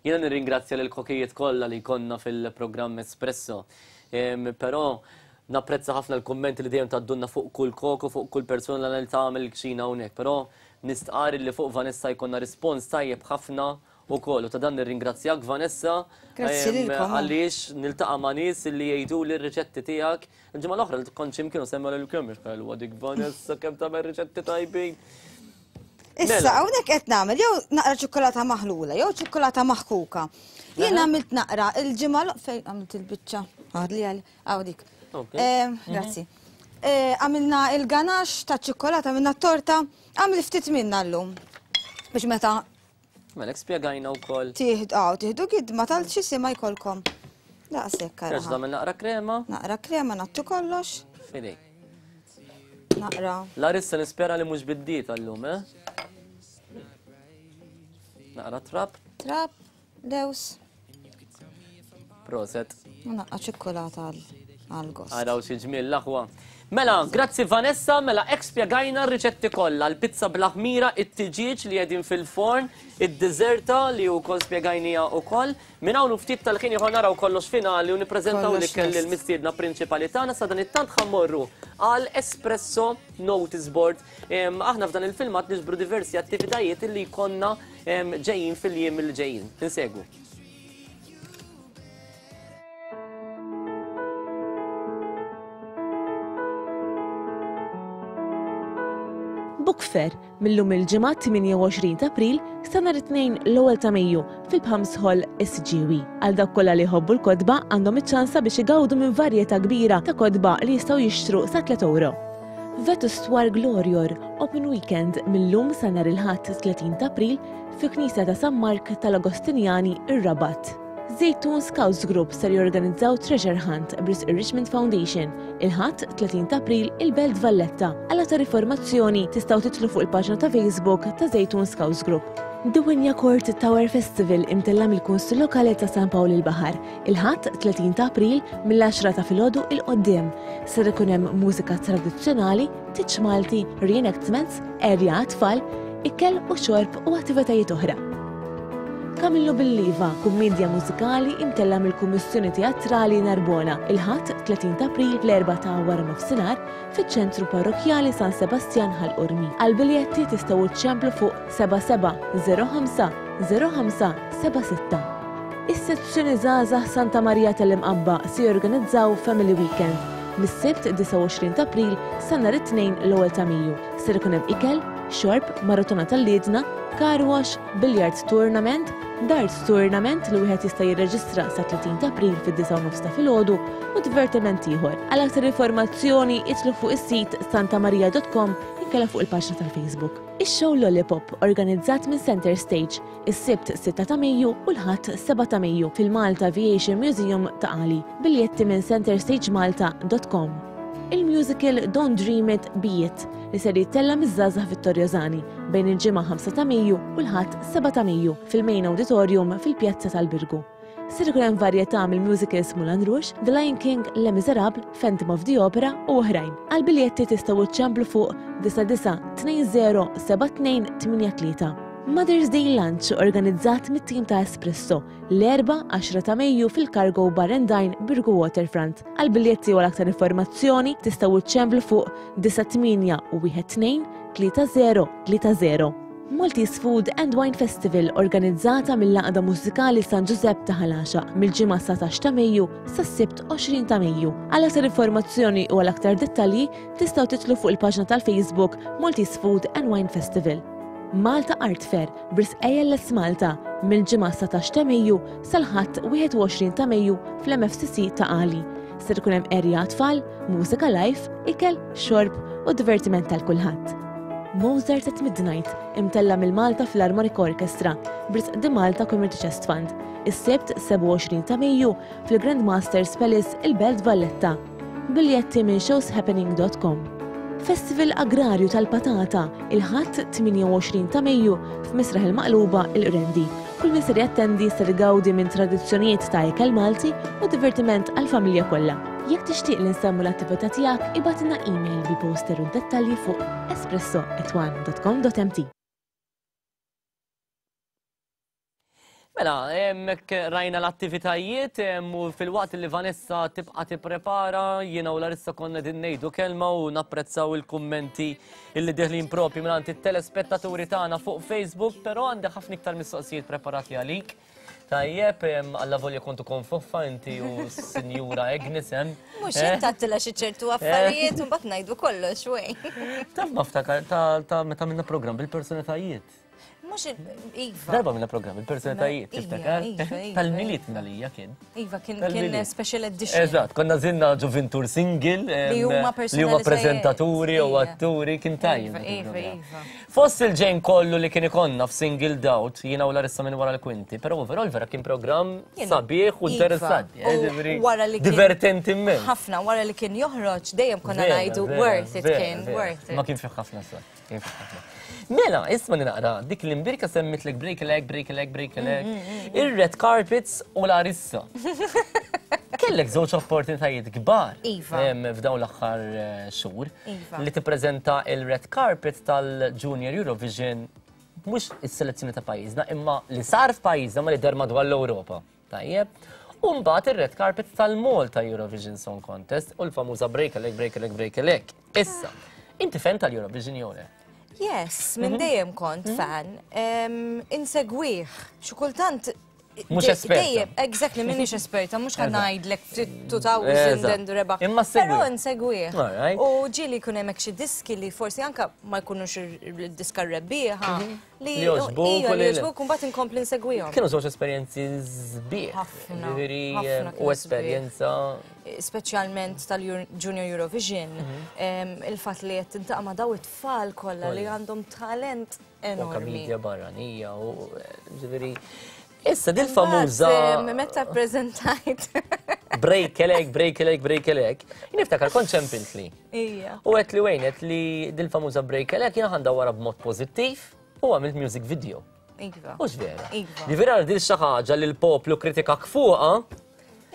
Jiena nirringrazzja lill-kokijiet kollha li jkollna fil-programm Espresso. Però napprezza ħafna l-kummenti li dejjem tgħaddulna fuq kull kok u fuq kull persuna li tagħmel il-kċina hawnhekk. Però nistqarr illi fuq Vanessa jkollna rispons tajjeb ħafna wkoll u ta' dan nirringrazzjak Vanessa għaliex niltaqa' ma' nies illi jgħiduli r-riċetti tiegħek. Il-ġimgħa l-oħra li kontx imkien u semmgħu lil Kemm hi xħelwa dik Vanessa, kemm tagħmel riċetti tajbin. Issa, Mela. hawnhekk qed nagħmel jew naqra ċikkulata maħlula, jew ċikkulata maħkuka. Jien Aha. għamilt naqra il-ġimgħa l- fejn għamilt il-biċċa. Għadli għal hawn dik. Ok. Eh, Grazzi. Eh, Għamilna il-ganax ta' ċikkolata minna t-torta, għamil ftit minna llum. Biex meta Malek spiegajna u koll. Tiħd, għaw, tiħdu gidma tal-ċisima jkollkom. Daqsek, kara. Terġda minn naqra krema. Naqra krema, nattu kollox. Fidi. Naqra. Larissa nispera li mux biddit għallum, eh? Naqra trap. Trap, lews. Proset. Naqqa ċikkolata għal-gost. Għaraw xieġmil l-aħwa. Mela, grazzi Vanessa, mela ekspjegajna r-riċetti kollha, l-pizza blaħmira, it-tiġieġ li jedin fil-forn, id-dizerta li u kol spiegajnija u kol. Minn hawn ftit tal-ħin jħon naraw kollox finali u nippreżentaw li kelli l-mistiedna prinċipali tagħna sa dan it-tant ħammorru għal espresso notice board Aħna f'dan il-filmat niġbru diversi attivitajiet li jkonna ġejjin fil-jiem li ġejjin. Insegwu. Book Fair mill-lum il-ġimgħa 28 ta' April sa nhar it-tnejn l-ewwel ta' Mejju fil-Palms Hall SGW. Għal dak kollha li jħobbu l-kotba għandhom iċ-ċansa biex igawdu minn varjetà kbira ta' kotba li jistgħu jixtru sa 3 euro. Vetustoire Glorior, Open Weekend mill-lum sa nhar il-Ħadd 30 t'April fi Knisja ta' San Mark tal-Agostinjani r-Rabat. Zejtun Scouts Group ser jorganizzaw Treasure Hunt b'risq ir-Richmond Foundation il-Ħadd 30 t'April il-Belt Valletta. Għal aktar informazzjoni tistgħu tidħlu fuq il-paġna ta' Facebook ta' Zejtun Scouts Group. Dewinja Court Tower Festival imtella' mill-Kunsill Lokali ta' San Pawl il-Baħar Il-Ħadd 30 ta' April mill-10 ta' filgħodu il qoddim ser ikun hemm mużika tradizzjonali, tiċ Malti, reenactments, erja għat-tfal, ikel u xorb u attivitajiet oħra. Kamillu Billiva, kummedja mużikali imtella mill-Kummissjoni Teatrali Narbona, il-ħadd 30 ta' April fl-4 ta' wara nofsinhar fiċ-Ċentru Parrokkjali San Sebastian ħal Urmi. Għal-biljetti tistgħu ċċemplu fuq 77 05 05 76. Is-Sezzjoni Żgħażagħ Santa Marija tal-Imqabba se jorganizzaw Family Weekend mis-Sibt 29 t'April sa nhar it-Tnejn l-Ewwel ta' Mejju. Ser ikun hemm ikel, xorb, maratona tal-liedna, car wash, billiards tournament, darts tournament li wieħed jista' jirreġistra sa 30 t'April fid-disgħa u nofs ta' filgħodu u divertiment ieħor. Għal aktar informazzjoni idħlu fuq is-sit santamarija.com inkella fuq il-paġna tal-Facebook. Ix-show Lollipop organizzat minn Centre Stage is-Sibt 6 ta' Mejju u l-Ħadd 7 ta' Mejju fil-Malta Aviation Museum ta' Qali. Biljetti minn centerstagemalta dot com. Il-musical Don't Dream It, Be It li ser jittella' miż-żgħażagħ Vittorjożani bejn il-Ġimgħa 5 ta' Mejju u l-Ħadd 7 ta' Mejju fil-Main Auditorium fil-Pjazza tal-Birgu. Ser ikun hemm varjetà mill-musicals Moulin Rouge, The Lion King, Les Miserables, Phantom of the Opera u oħrajn. Għall-biljetti tistgħu ċċemplu fuq 992072883. Mother's Day Lunch organizzat mit-tim ta' Espresso l-Erbgħa 10 ta' Mejju fil-Cargo Bar and Dine Birgu Waterfront. Għall-biljetti u l-aktar informazzjoni tistgħu ċċemplu fuq 9812 3030. Maltese Food and Wine Festival organizzata mill-Għaqda Mużikali San Ġużepp ta' Ħal-Għaxaq mill-ġimgħa 19 ta' Mejju sas-Sibt 20 ta' Mejju. Għal aktar informazzjoni u għal aktar dettalji tistgħu titlu fuq il-paġna tal-Facebook Maltese Food and Wine Festival. Malta Art Fair bris ALS Malta mill-ġimgħa 17 ta' Mejju sal-Ħadd 21 ta' Mejju fl-MFCC ta' Għali. Ser ikun hemm qerja għat-tfal, mużika live, ikel, xorb u divertiment għal kulħadd. Mozart at Midnight, imtella mill-Malta Philharmonic Orchestra, b'risq The Malta Community Chest Fund, is-Sebt 27 ta' Mejju fil-Grand Masters Palace il-Belt Valletta. Biljetti minn showshappening.com. Festival Agrarju tal-Patata il-ħadd 28 ta' Mejju f'Misraħ il-Maqluba il-Qrendi Kull min ser jattendi ser igawdi minn tradizzjonijiet ta' ikel Malti u divertiment għall-familja kollha. Jekk tixtieq li nsemmu l-attività tiegħek ibgħatilna email bil-poster u d-dettalji fuq espresso@one.com.mt. Mela, hekk rajna l-attivitajiet u filwaqt li Vanessa tibqa' tipprepara, jiena u Larissa konna din ngħidu kelma u napprezzaw il-kummenti illi diħlin propju minn għanti telespettaturi tagħna fuq Facebook, però għandek ħafna iktar mistoqsijiet preparati għalik. Tajjeb, għalla volja kontu konfuffa inti u Sinjura Agnes hemm. Mhux eh? inta tilla xi ċertu affarijiet u mbagħad ngħidu kollox xwej. Taf ma ftakar ta' meta minna programm bil-personalitajiet. Mux Iva. Darba minna program, il-personalitajiet, tiftakar? Iva, iva, iva. Tal-miliet nalija kien. Iva, kien kien special edition. Eżat, konna zinna ġuvintur single. Li huma personalitajiet. Li huma prezentaturi u atturi, kien tajjeb. Iva, iva. Fost il-ġejn kollu li kien ikonna f'single doubt, jina u l-arissa minn wara l-kwinti, pero overall vera kien program sabiħ u interessanti. Divertenti immens. Ħafna, wara li kien joħroġ, dejjem konna najdu worth it kien, worth it. Ma kien fih ħafna s Mela, isma li naqra, dik l-imbirka semmitlek break leg, break leg, break leg, mm, mm, mm. il-red carpets u l-arissa. Kellek żewġ opportunitajiet kbar iva. f'dawn l-aħħar eh, xhur iva. li tippreżenta il-red carpet tal-Junior Eurovision mhux is-selezzjoni ta' pajjiżna imma li sar f'pajjiżna ma li der madwar l-Ewropa. Tajjeb. U mbagħad ir-red carpet tal-Malta Eurovision Song Contest u l-famuża break elek, break elek, break elek. Issa, inti fan tal-Eurovision jew le? Yes, minn mhm. dejjem kont mhm. fan. Insegwih, xi kultant Mux esperta. Exactly, minix esperta, mux ħan najdlek 2000 reba. Imma segwi. Pero nsegwieħ. U ġili kunem ekxi diski li forsi anka ma jkunux diska rebbiħa, mhm. li joġbuk u li joġbuk mbagħad inkompli nsegwihom. Kienu żewġ esperjenzi sbieħ. Ħafna. Ġifieri u esperjenza. Speċjalment tal-Junior Eurovision, mhm. il-fatt li qed tintaqa' ma' daw it-tfal kollha li għandhom talent enormi. U kamidja barranija u ġifieri Issa dil famuża. Eh, meta prezentajt. Break elek, break elek, break elek. Niftakar kont ċempint li. Ija. U għet li wejnet li dil famuża break elek jina ħanda wara b'mod pozittiv u għamilt music video. Iva. U vera. Iva. Di vera dil xaħġa li l-poplu kritika kfuqa.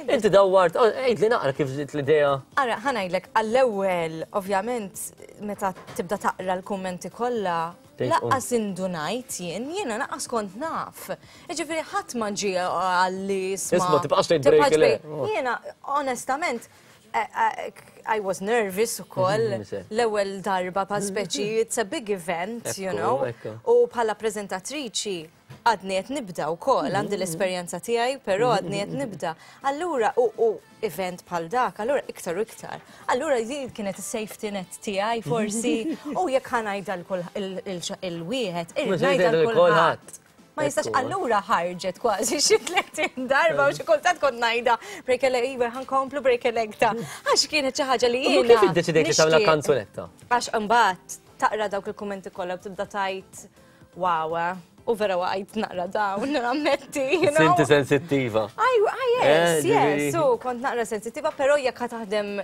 Inti dawwart, oh, għid li naqra kif ġit l-idea. Ara, ħanajdlek, għall-ewel, ovvjament, meta tibda taqra l-kommenti kollha, Laqqas indunajt jien, jiena laqqas kont naf. Ġifieri ħadd ma ġie għalli isma'. Isma' tibqax tgħid break le. Jiena onestament eh, eh, I was nervous ukoll mm-hmm, l-ewwel darba pa' speċi it's a big event, you know. U bħala preżentatriċi għadni qed nibda wkoll, għandi mm. l-esperjenza tiegħi, però għadni qed nibda. Allura u event bħal dak, allura iktar u iktar. Allura din kienet is-safety net tiegħi forsi u jekk ħanajda l-wieħed, irid ngħidha l-kulħadd. Ma jistax allura ħarġet kważi xi 30 darba u xi kultant kont ngħidha break a leg iva ħankomplu break a leg ta' għax kienet xi ħaġa li jiena. Kif iddeċidejt li tagħmilha kanzunetta? Għax imbagħad taqra dawk il-kummenti kollha tibda tajt Wow, eh. u vera waqajt naqra dawn, nammetti. Sinti sensittiva. Aj, aj, eh, yes, yes, so kont naqra sensittiva, pero jekk taħdem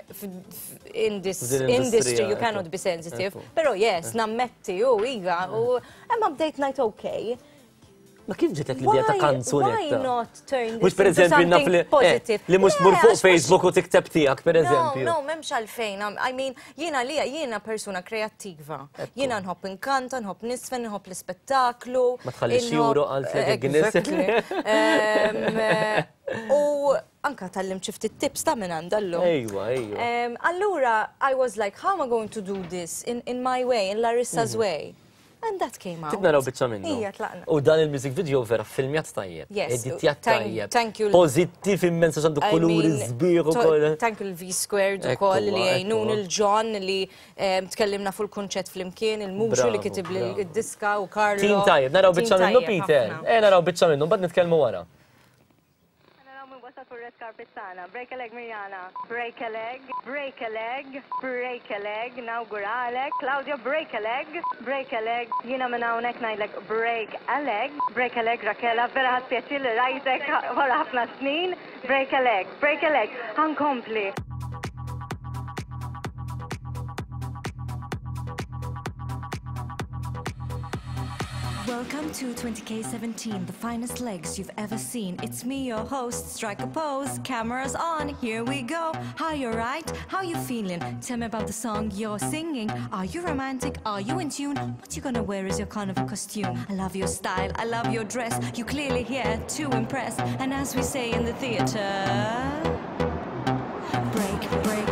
industry, you cannot be sensitive, pero yes, eh. nammetti, u iva, u emma bdejt najt ok. Ma kif ġitek li ta' kanzunetta? Why not? Mhux pereżempju naf li eh, li mhux tmur fuq Facebook u tikteb tiegħek pereżempju. No, no, m'hemmx għalfejn. I mean, jiena li jiena persuna kreattiva. Jiena nħobb inkanta, nħobb nisfen, nħobb l-ispettaklu. Ma tħallix juru għal U anka tal-lim ċifti tips ta' minn għandallu. Ejwa, ejwa. Allura, I was like, how am I going to do this in, in my way, in Larissa's mhm. way? And that came out. Tibna raw bicċa minnu. Ija, tlaqna. U dan il-music video vera filmjat tajjeb. Yes. Editjat tajjeb. Thank you. Pozittiv immensa sandu kuluri zbir u koll. Thank you l-V squared u koll li għajnun il-ġon li tkellimna fuq il-kunċett fl-imkien, il-muxu li kitib l-diska u Karlo. Tin tajjeb, naraw bicċa minnu Peter. Eh, naraw bicċa minnu, bad nitkellmu wara. Ħa naraw min wasal fuq ir-red carpet tagħna. Break a leg Mirjana. Break a leg, break a leg, break a leg, nawguralek. Claudio break a leg, break a leg, jiena minn hawnhekk ngħidlek break a leg, break a leg Rachela vera ħadt pjaċir li rajtek wara ħafna snin. Break a leg, break a leg, ħa nkompli. Welcome to 20K17. finest legs you've ever seen. It's me, your host, strike a pose, cameras on, here we go. How you right? How you feeling? Tell me about the song you're singing. Are you romantic? Are you in tune? What you gonna wear is your carnival costume. I love your style, I love your dress. You clearly here to impress. And as we say in the theater, break, break,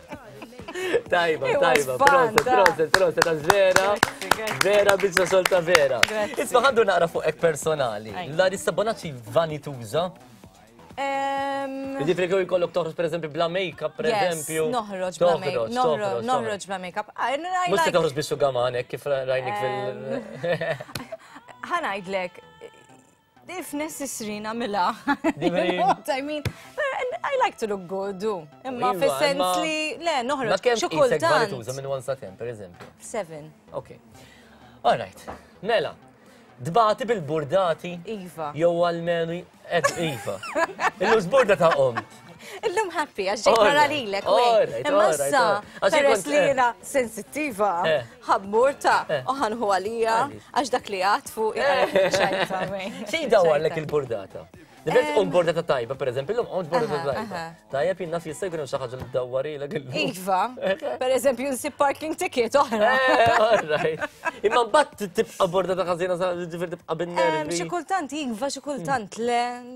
Tajba, tajba, proset, proset, proset, għax vera, vera bizza solta vera. Isma għandu naqra fuq ek personali. La rissa bonazzi vanituza. Ġifri kju jkollok toħroġ per eżempju bla make-up, per eżempju. Noħroġ bla make-up. Noħroġ bla make-up. Mux ti toħroġ bissu gamanek kif rajnik fil. Ħanajdlek, If necessary namila. I like to look good, du. Imma iva, fil-sens li, le, noħroġ kemm xukultant. Ma kemm tuża minn onsa kemm, per eżempju? Seven. Ok. All right. Mela, Dbati bil-burdati? Iva. Jow għal-menu, Iva. Il-luz burda ta' om. Illum happy, għax ġejt nara lilek. Imma sa, peress li eh. jena sensittiva, eh. ħammur ta' eh. uħanħu għalija, għax dak li għatfu. Xej dawallek il-burdata? Dibet un bordata tajba, per eżempju, l-lum un bordata tajba. Tajja pin naf jistaj kunem xaħġa l-dawwari l Iva, per eżempju, nsib parking ticket oħra. Eh, Imma bat tibqa bordata ħazina sa ġifir tibqa bin-nervi. Xikultant, Iva, xikultant, le,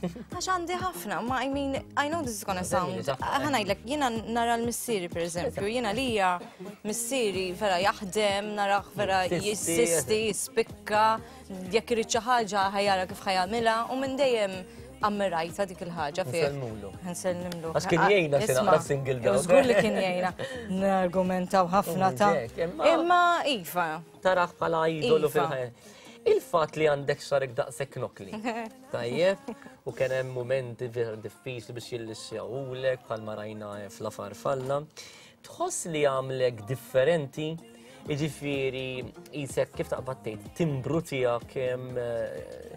Għax għandi ħafna, ma I mean, I know this is gonna sound. Ħanajdlek, jina nara l-missiri, per eżempju, jina lija missiri vera jaħdem, nara vera jissisti, jispikka, jekk irrid xi ħaġa ħajara kif ħajamila, u minn dejjem ammirajta dik il-ħaġa fi. Nselmulu. Nselmulu. Għax kien jgħina xena għaf single dawn. Zgur li kien jgħina. Nargumentaw ħafna ta' imma iva. Tarah bħala idolu fil-ħajja. Il-fatt li għandek xarik daqshekk knokli. Tajjeb, u kien hemm mumenti vera diffiċli biex jillissjawlek bħal ma rajna fla farfalla. Tħoss li għamlek differenti, jiġifieri jisek kif taqbad tgħid timbru tiegħek eh,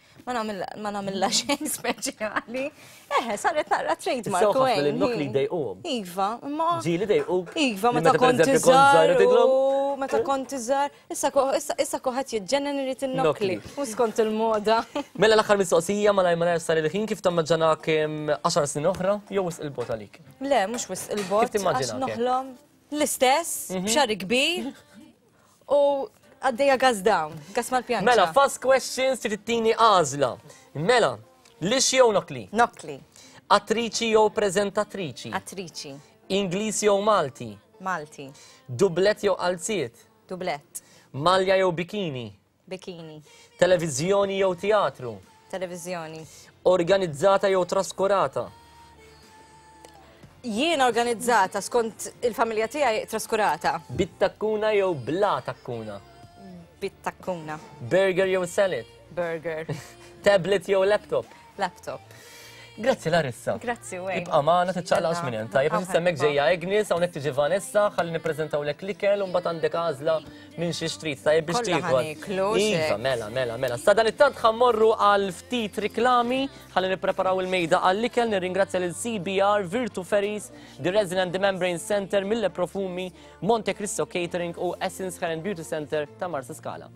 Ma namilla xejn speċjali. Eħe, saret naqra trademark. Sewħa fil-imnok li jdejquhom. Iva, ma. Ġili dejqu. Iva, meta kont iżgħar. Meta kont iżgħar. Issa koħat jiġġennen irid innokli. U skont il-moda. Mela l-aħħar mistoqsija ma lajma nar sar il-ħin kif tamma ġana kim 10 snin oħra jew wisq il-bot għalik. Le, mhux wisq il-bot. Kif timmaġina? Noħlom l-istess, mhm. b'xar kbir. U għaddejja gas down, gas mal-pjanċa. Mela, fast questions trid tini għażla. Mela, lix jew nokli? Nokli. Attriċi jew preżentatriċi? Attriċi. Ingliż jew Malti? Malti. Dublet jew qalziet? Dublet. Malja jew bikini? Bikini. Televiżjoni jew teatru. Televiżjoni. Organizzata jew traskurata. Jien organizzata skont il-familja tiegħi traskurata. Bit-takkuna jew bla takkuna. Bit-takkuna. Burger jew salad. Burger. Tablet jew laptop. Laptop. Grazzi Larissa. Grazzi u Ibqa maħna t-ċaqlaqx minn jenta. Jibqa t-semmek ġeja Agnes, għonek tiġi Vanessa, għalli niprezentaw l-ek likel, un bat għandek għazla minn xie xtrit, ta' jibbi xtrit. Iva, mela, mela, mela. Sa dan it-tant ħammorru għal ftit reklami, għalli nipreparaw il-mejda għal-likel, nirringrazzja l-CBR, Virtu Ferries, The Resin and the Membrane Center, Mille Profumi, Monte Cristo Catering u Essence Hair and Beauty Center ta' Marsa Scala.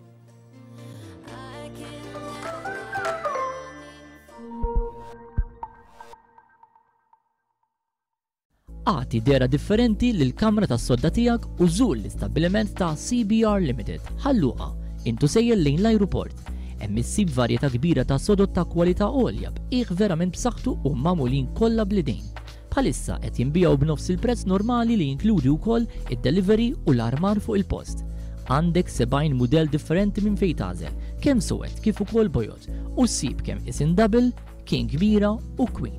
Għati dera differenti lil kamra tas sodda tiegħek u żul l-istabbiliment ta' CBR Limited. Ħalluqa, intu sejjel lejn l-ajruport. Hemm issib varjetà kbira ta' sodod ta' kwalità għolja b'qiegħ verament b'saħħtu u magħmulin kollha bl-idejn. Bħalissa qed jinbiegħu b'nofs il-prezz normali li jinkludi wkoll id-delivery u l-armar fuq il-post. Għandek 70 mudell differenti minn fejn tagħżel, kemm sowed kif ukoll bojod, u ssib kemm isien double, king kbira u queen.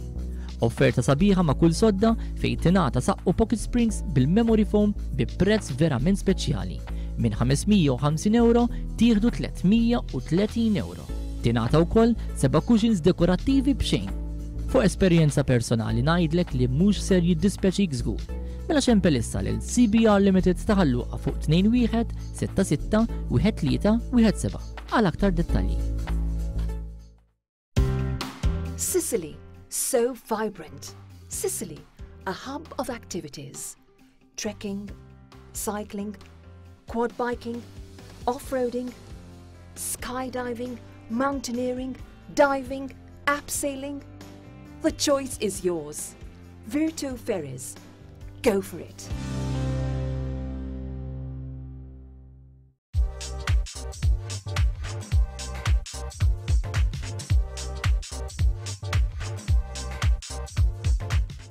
Offerta sabiħa ma' kull sodda fejn tingħata saqq u pocket springs bil-memory foam bi prezz verament speċjali. Minn 550 ewro tieħdu 330 ewro. Tingħata wkoll seba' cushions dekorattivi b'xejn. Fuq esperjenza personali ngħidlek li mhux ser jiddispjaċik żgur. Mela x'hemm pelissa lil CBR Limited ta' Ħal Luqa fuq 21 66 13 17 għal aktar dettalji. Sicily, so vibrant. Sicily, a hub of activities. Trekking, cycling, quad biking, off-roading, skydiving, mountaineering, diving, abseiling. The choice is yours. Virtu Ferries. Go for it.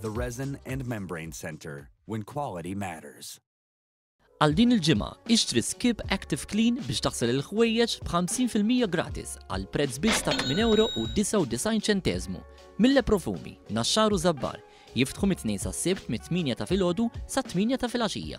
The Resin and Membrane Center, when quality matters. Għal din il-ġimgħa, ixtri Skip Active Clean biex taħsel il-ħwejjeġ b'50% gratis għal prezz biss ta' 8 euro u 99 ċentezmu. Mille profumi, naxxaru zabbar, jiftħu mit-tnejn sa' sibt mit-8 ta' filgħodu sa' 8 ta' filgħaxija.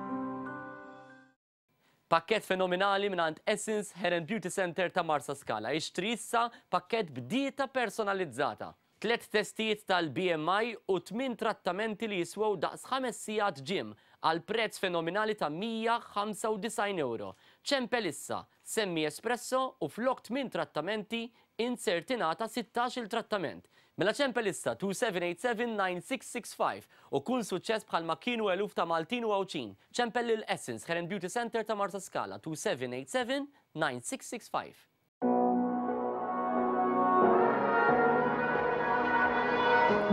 Pakkett fenomenali mingħand Essence Hair and Beauty Centre ta' Marsaskala. Ixtri issa pakkett b'dieta personalizzata. Tliet testijiet tal-BMI u tmien trattamenti li jiswew daqs ħames sigħat gym għal prezz fenomenali ta' €195. Ċempel issa! Semmi espresso u flok tmien trattamenti int ser tingħata sittax-il trattament. Mela ċempel issa 27879665 u kun suċċess bħalma kienu eluf ta' Maltin u Għawdxin. Ċempel lil Essence Hair and Beauty Centre ta' Marsaskala 27879665.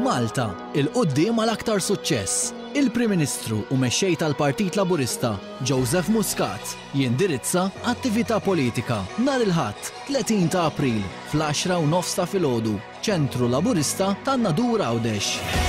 Malta, 'il quddiem għal aktar suċċess! Il-Prim Ministru u Mexxej tal-Partit Laburista, Joseph Muscat, Jindirizza attività politika nhar il-Ħadd, 30 ta' April, fl-għaxra u nofs ta' filgħodu, Ċentru Laburista tan-Nadur Għawdex.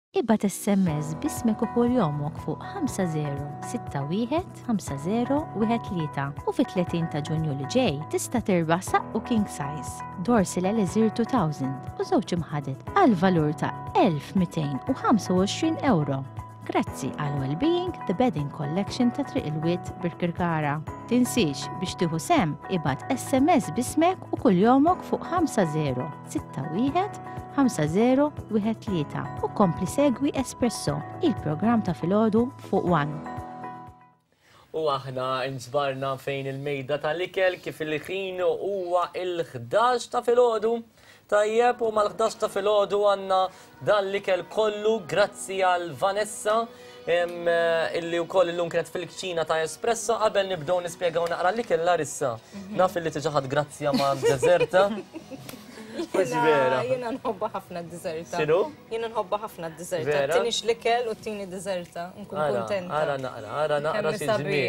Ibgħat SMS b'ismek u kuljomok fuq 50615013 u fit-30 ta' Ġunju li ġej tista' terba' saqqu king size, dorsi l-Elixir 2000 u żewġ imħadet għal valur ta' 1,225 ewro. Grazzi għal Wellbeing The Bedding Collection ta' Triq il-Wied Birkirkara. Tinsiex biex tieħu sem ibad SMS bismek u kull jomok fuq 50 615013 u kompli segwi Espresso, il-programm ta' filgħodu fuq One. U aħna nġbarna fejn il-mejda tal-ikel kif il-ħin huwa il-11 ta' filgħodu. Tajjeb u mal-11 ta' filgħodu għandna Dan l-ikel kollu grazzi għal Vanessa illi wkoll illum kienet fil-kċina ta' Espresso qabel nibdew nispjegaw naqra l-ikel Larissa. Mhm. Naf illi tiġa ħadd grazzja ma' deżerta. Jena nħobba ħafna d-dizerta. Sinu? Jena nħobba ħafna d-dizerta. Tinix l-ikel u tini d-dizerta. Nkun kontenta. Ara naqra, ara naqra xieġmi.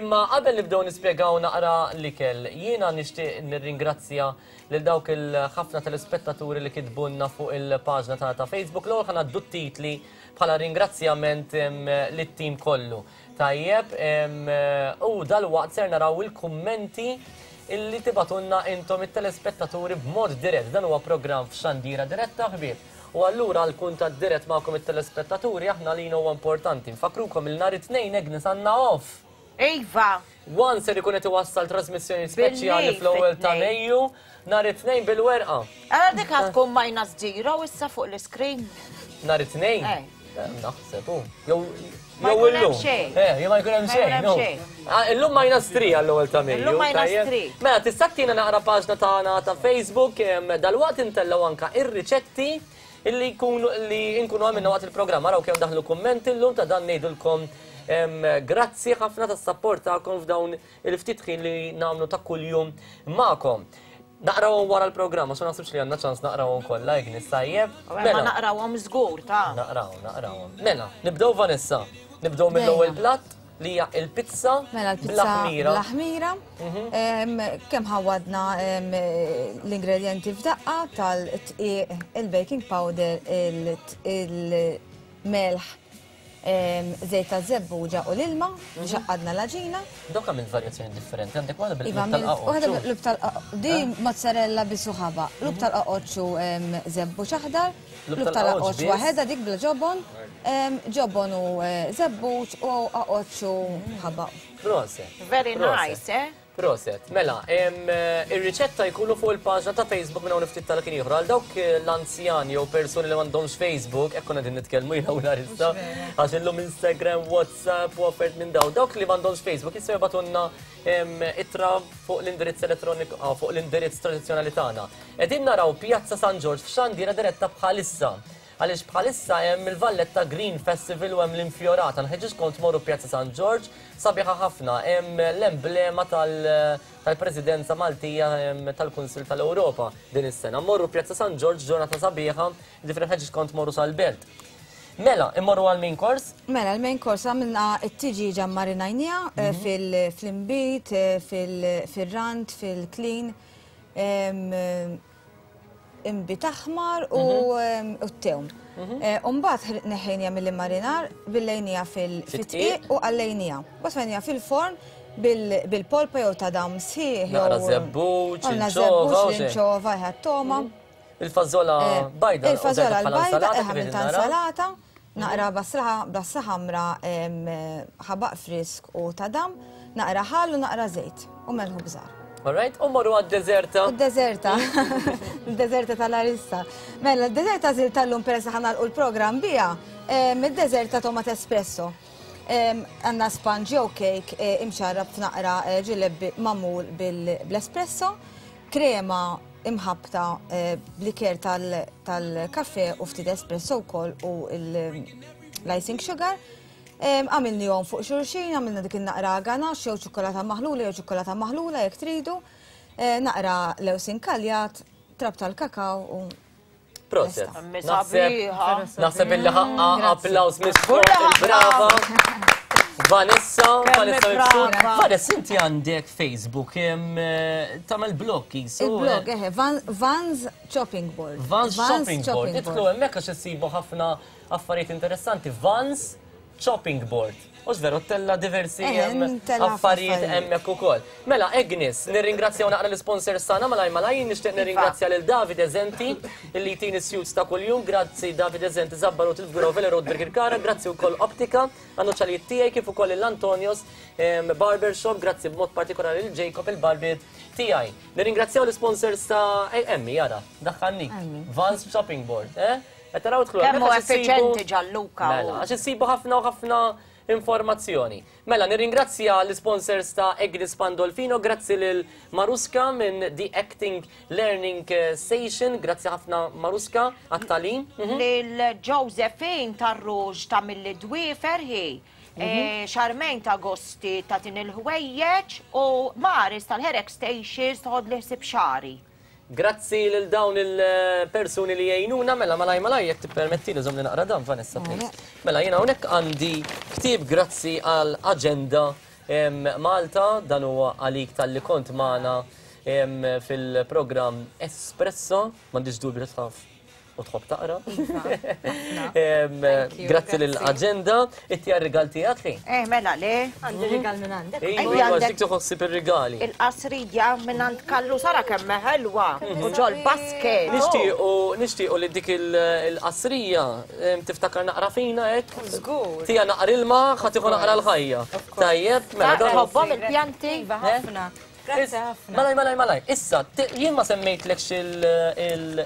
Imma qabel nibdew nispiegaw naqra l-ikel, jena nishtiq nirringrazzja lil dawk il-ħafna telespettaturi li kitbunna fuq il-paġna tagħna ta' Facebook l ħana d titli bħala ringrazzjament lit-tim kollu. Tajjeb, u dal-waqt ser naraw il-kummenti illi tibatunna intom it-telespettaturi b'mod dirett. Dan huwa programm f'xandira diretta ħbieb. U allura għal kuntat dirett magħkom it-telespettaturi aħna li huwa importanti. Nfakrukom il-nhar it-tnejn Agnes għandna off. Iva! One ser ikun qed iwassal trasmissjoni speċjali fl-ewwel ta' Mejju, nhar it-Tnejn bil-werqa. Ara dik ħa tkun minus zero issa fuq l-iskrin. Nhar it-Tnejn? Eh. Naħseb hu. Jew Ma jkun hemm xejn. Eh, ma jkun hemm xejn. No. Ah, illum minus 3 għall-ewwel ta' Mejju. Illum minus 3. Mela tista' tina naqra paġna tagħna ta' Facebook, dal-waqt intellgħu anka ir-riċetti Illi jkunu illi nkunu għamilna waqt il-programm araw kemm daħlu kummenti llum ta' dan ngħidulkom grazzi ħafna tas-sapport tagħkom f'dawn il-ftit ħin li nagħmlu ta' kuljum magħkom. Naqrawhom wara l-programm għax ma naħsibx li għandna ċans naqrawhom kollha, Agnes tajjeb. Mela naqrawhom żgur ta'. Naqrawhom, naqrawhom. Mela, nibdew Vanessa, nibdew mill-ewwel platt. Li hija il-pizza mela bl-aħmira. Kemm ħawadna l-ingredienti f'daqqa tal-tqiq, il-baking powder, il-melħ, zejt ta' zebbuġa u l-ilma, xaqqadna l-ġina. Dok għamil varjazzjoni differenti, għandek waħda bil-qaqoċ. Waħda bil-qaqoċ, di mozzarella bisuħaba, l-qaqoċ zebbuġ aħdar. Lub tal-aqoċ waħedha dik bla ġobon, ġobon u zebbut u aqoċ u ħabba. Proset. Very nice, eh? Proset. Mela, ir-riċetta jkunu fuq il-paġna ta' Facebook minn hawn ftit tal-kien ieħor. Għal dawk l-anzjani jew persuni li m'għandhomx Facebook, hekk konna din nitkellmu jina u narista, għax illum Instagram, WhatsApp u offert minn daw. Dawk li m'għandhomx Facebook jistgħu jibgħatunna ittra fuq l-indirizz elettroniku ah, fuq l-indirizz tradizzjonali tagħna. Qegħdin naraw Pjazza San Ġorġ f'Xandira diretta bħalissa. Għaliex bħalissa hemm il-Valletta Green Festival u hemm l-infjorata. Nħeġġeġ kont morru Pjazza San Ġorġ sabiħa ħafna. Hemm l-emblema tal-Presidenza Maltija tal-Kunsil tal-Ewropa din is-sena. Morru Pjazza San Ġorġ ġurnata sabiħa Different ħaġa skont morru sal-belt. Mela, immorru għal main course? Mela, l-main course għamilna t-tiġi ġammarinajnija eh, mhm. fil-flimbit, eh, fil-rant, fil-klin, imbi taħmar u mhm. t-tewm. Mhm. Eh, umbat neħħejnija mill-marinar, billejnija fil-tqiq u għallejnija. Wasfajnija fil-forn bil-polpa jew ta' dam sħiħ. Naqra zebbuċ, ċova, ċova, ċova, Il-fażola bajda. Il-fażola l-bajda qed nagħmel ta' insalata, naqra basla ħamra, ħabaq frisk u ta' dam, naqra ħall u naqra żejt u melħ u bżar. Alright, u morru għad-deżerta. Id-deżerta. Id-deżerta tal-Arissa. Mela, d-deżerta żil tal-lum peress ħana l-program bija, id-deżerta tomat espresso. Għanna sponge jew cake imxarrab f'naqra ġileb mamul bil-espresso. Krema imħabbta bl-iker tal-kafe u ftit espresso wkoll u l-icing sugar. Għamilni jom fuq xurxin, għamilna dik il-naqra għana, xew ċokolata maħlula, jew ċokolata maħlula, jek tridu, naqra lewsin kaljat, trab tal-kakaw u Proset. Naħseb illi ħaqqa applaus misfuq il-brava. Vanessa, Vanessa Mibsur. Vanessa, inti għandek Facebook, eh, tamel blog jisu. Eh, blog, eħe, eh, Vans Shopping Board. Vans Shopping Board. Itlu emmek għax jisibu ħafna affarijiet interessanti. Vans chopping board. U zveru tella diversi eh, affarijiet emmek u kol. Mela, Agnes, nirringrazzja u naqra l-sponsor sana, mela jmala jien nishtiq nirringrazzja l David Ezenti, li tin is-suits ta' kull-jum, grazzi David Ezenti, zabbaru t buro Vele Road Birgir Kara, grazzi u kol Optika, għannu ċalijiet tijaj kif u kol l-Antonios Barbershop, grazzi b'mod partikolari l-Jacob il-Barbit tijaj. Nirringrazzjaw l-sponsors ta' emmi, jara, daħħanni, Vans Shopping Board, eh? Qed taraw idħlu hemmhekk għax issibu. Kemm hu effiċenti Gianluca hu. Mela, għax issibu ħafna u ħafna informazzjoni. Mela, nirringrazzja l-isponsors ta' Agnes Pandolfino, grazzi lil Maruska minn The Acting Learning Station, grazzi ħafna Maruska għat-talim. Mhm. Lil Josephine tar-Ruġ ta' Milli Dwiefer hi Eh, Charmaine ta' Gosti ta' tin il-ħwejjeġ u Maris tal-Herek Stations tħod li ħsib xari. Grazzi lil dawn il-persuni li jgħinuna, mela malaj malaj jekk tippermettili żomm li naqra dan Vanessa please. Mela jiena hawnhekk għandi ktieb grazzi għal aġenda Malta dan huwa għalik tal-li kont magħna fil-programm Espresso, m'għandix dubju taf u tħobb taqra. Iva, grazzi l-agenda, itti għal-rigal tijak li. Eh, mela li. Għandi mhm. rigal minn għandek. Ejja, eh, għandek mela, tuħossi per rigali. Il-qasrija minn għand kallu sara kemm ħelwa. Mhm. U ġol basket. Nishtiqu, nishtiqu li dik il-qasrija tiftakar naqra fina ek. Zgur. Tija naqra il-ma, ħatiħu naqra l-ħajja. Tajjeb, mela. Tħobbom il-pjanti. Iva, eh? ħafna. Grazzi ħafna. Malaj, malaj, malaj. Issa, jien ma semmejtlekx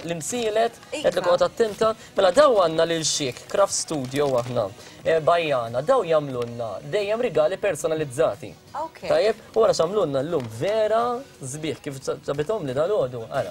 l-imsielet, qed li kont attenta, mela daw għandna lil Xiek Craft Studio aħna. Eh, bajjana, daw jagħmlulna dejjem rigali personalizzati. Tajjeb, u għara x'għamlulna llum vera sbieħ kif sabithom li dal-għodu, ara.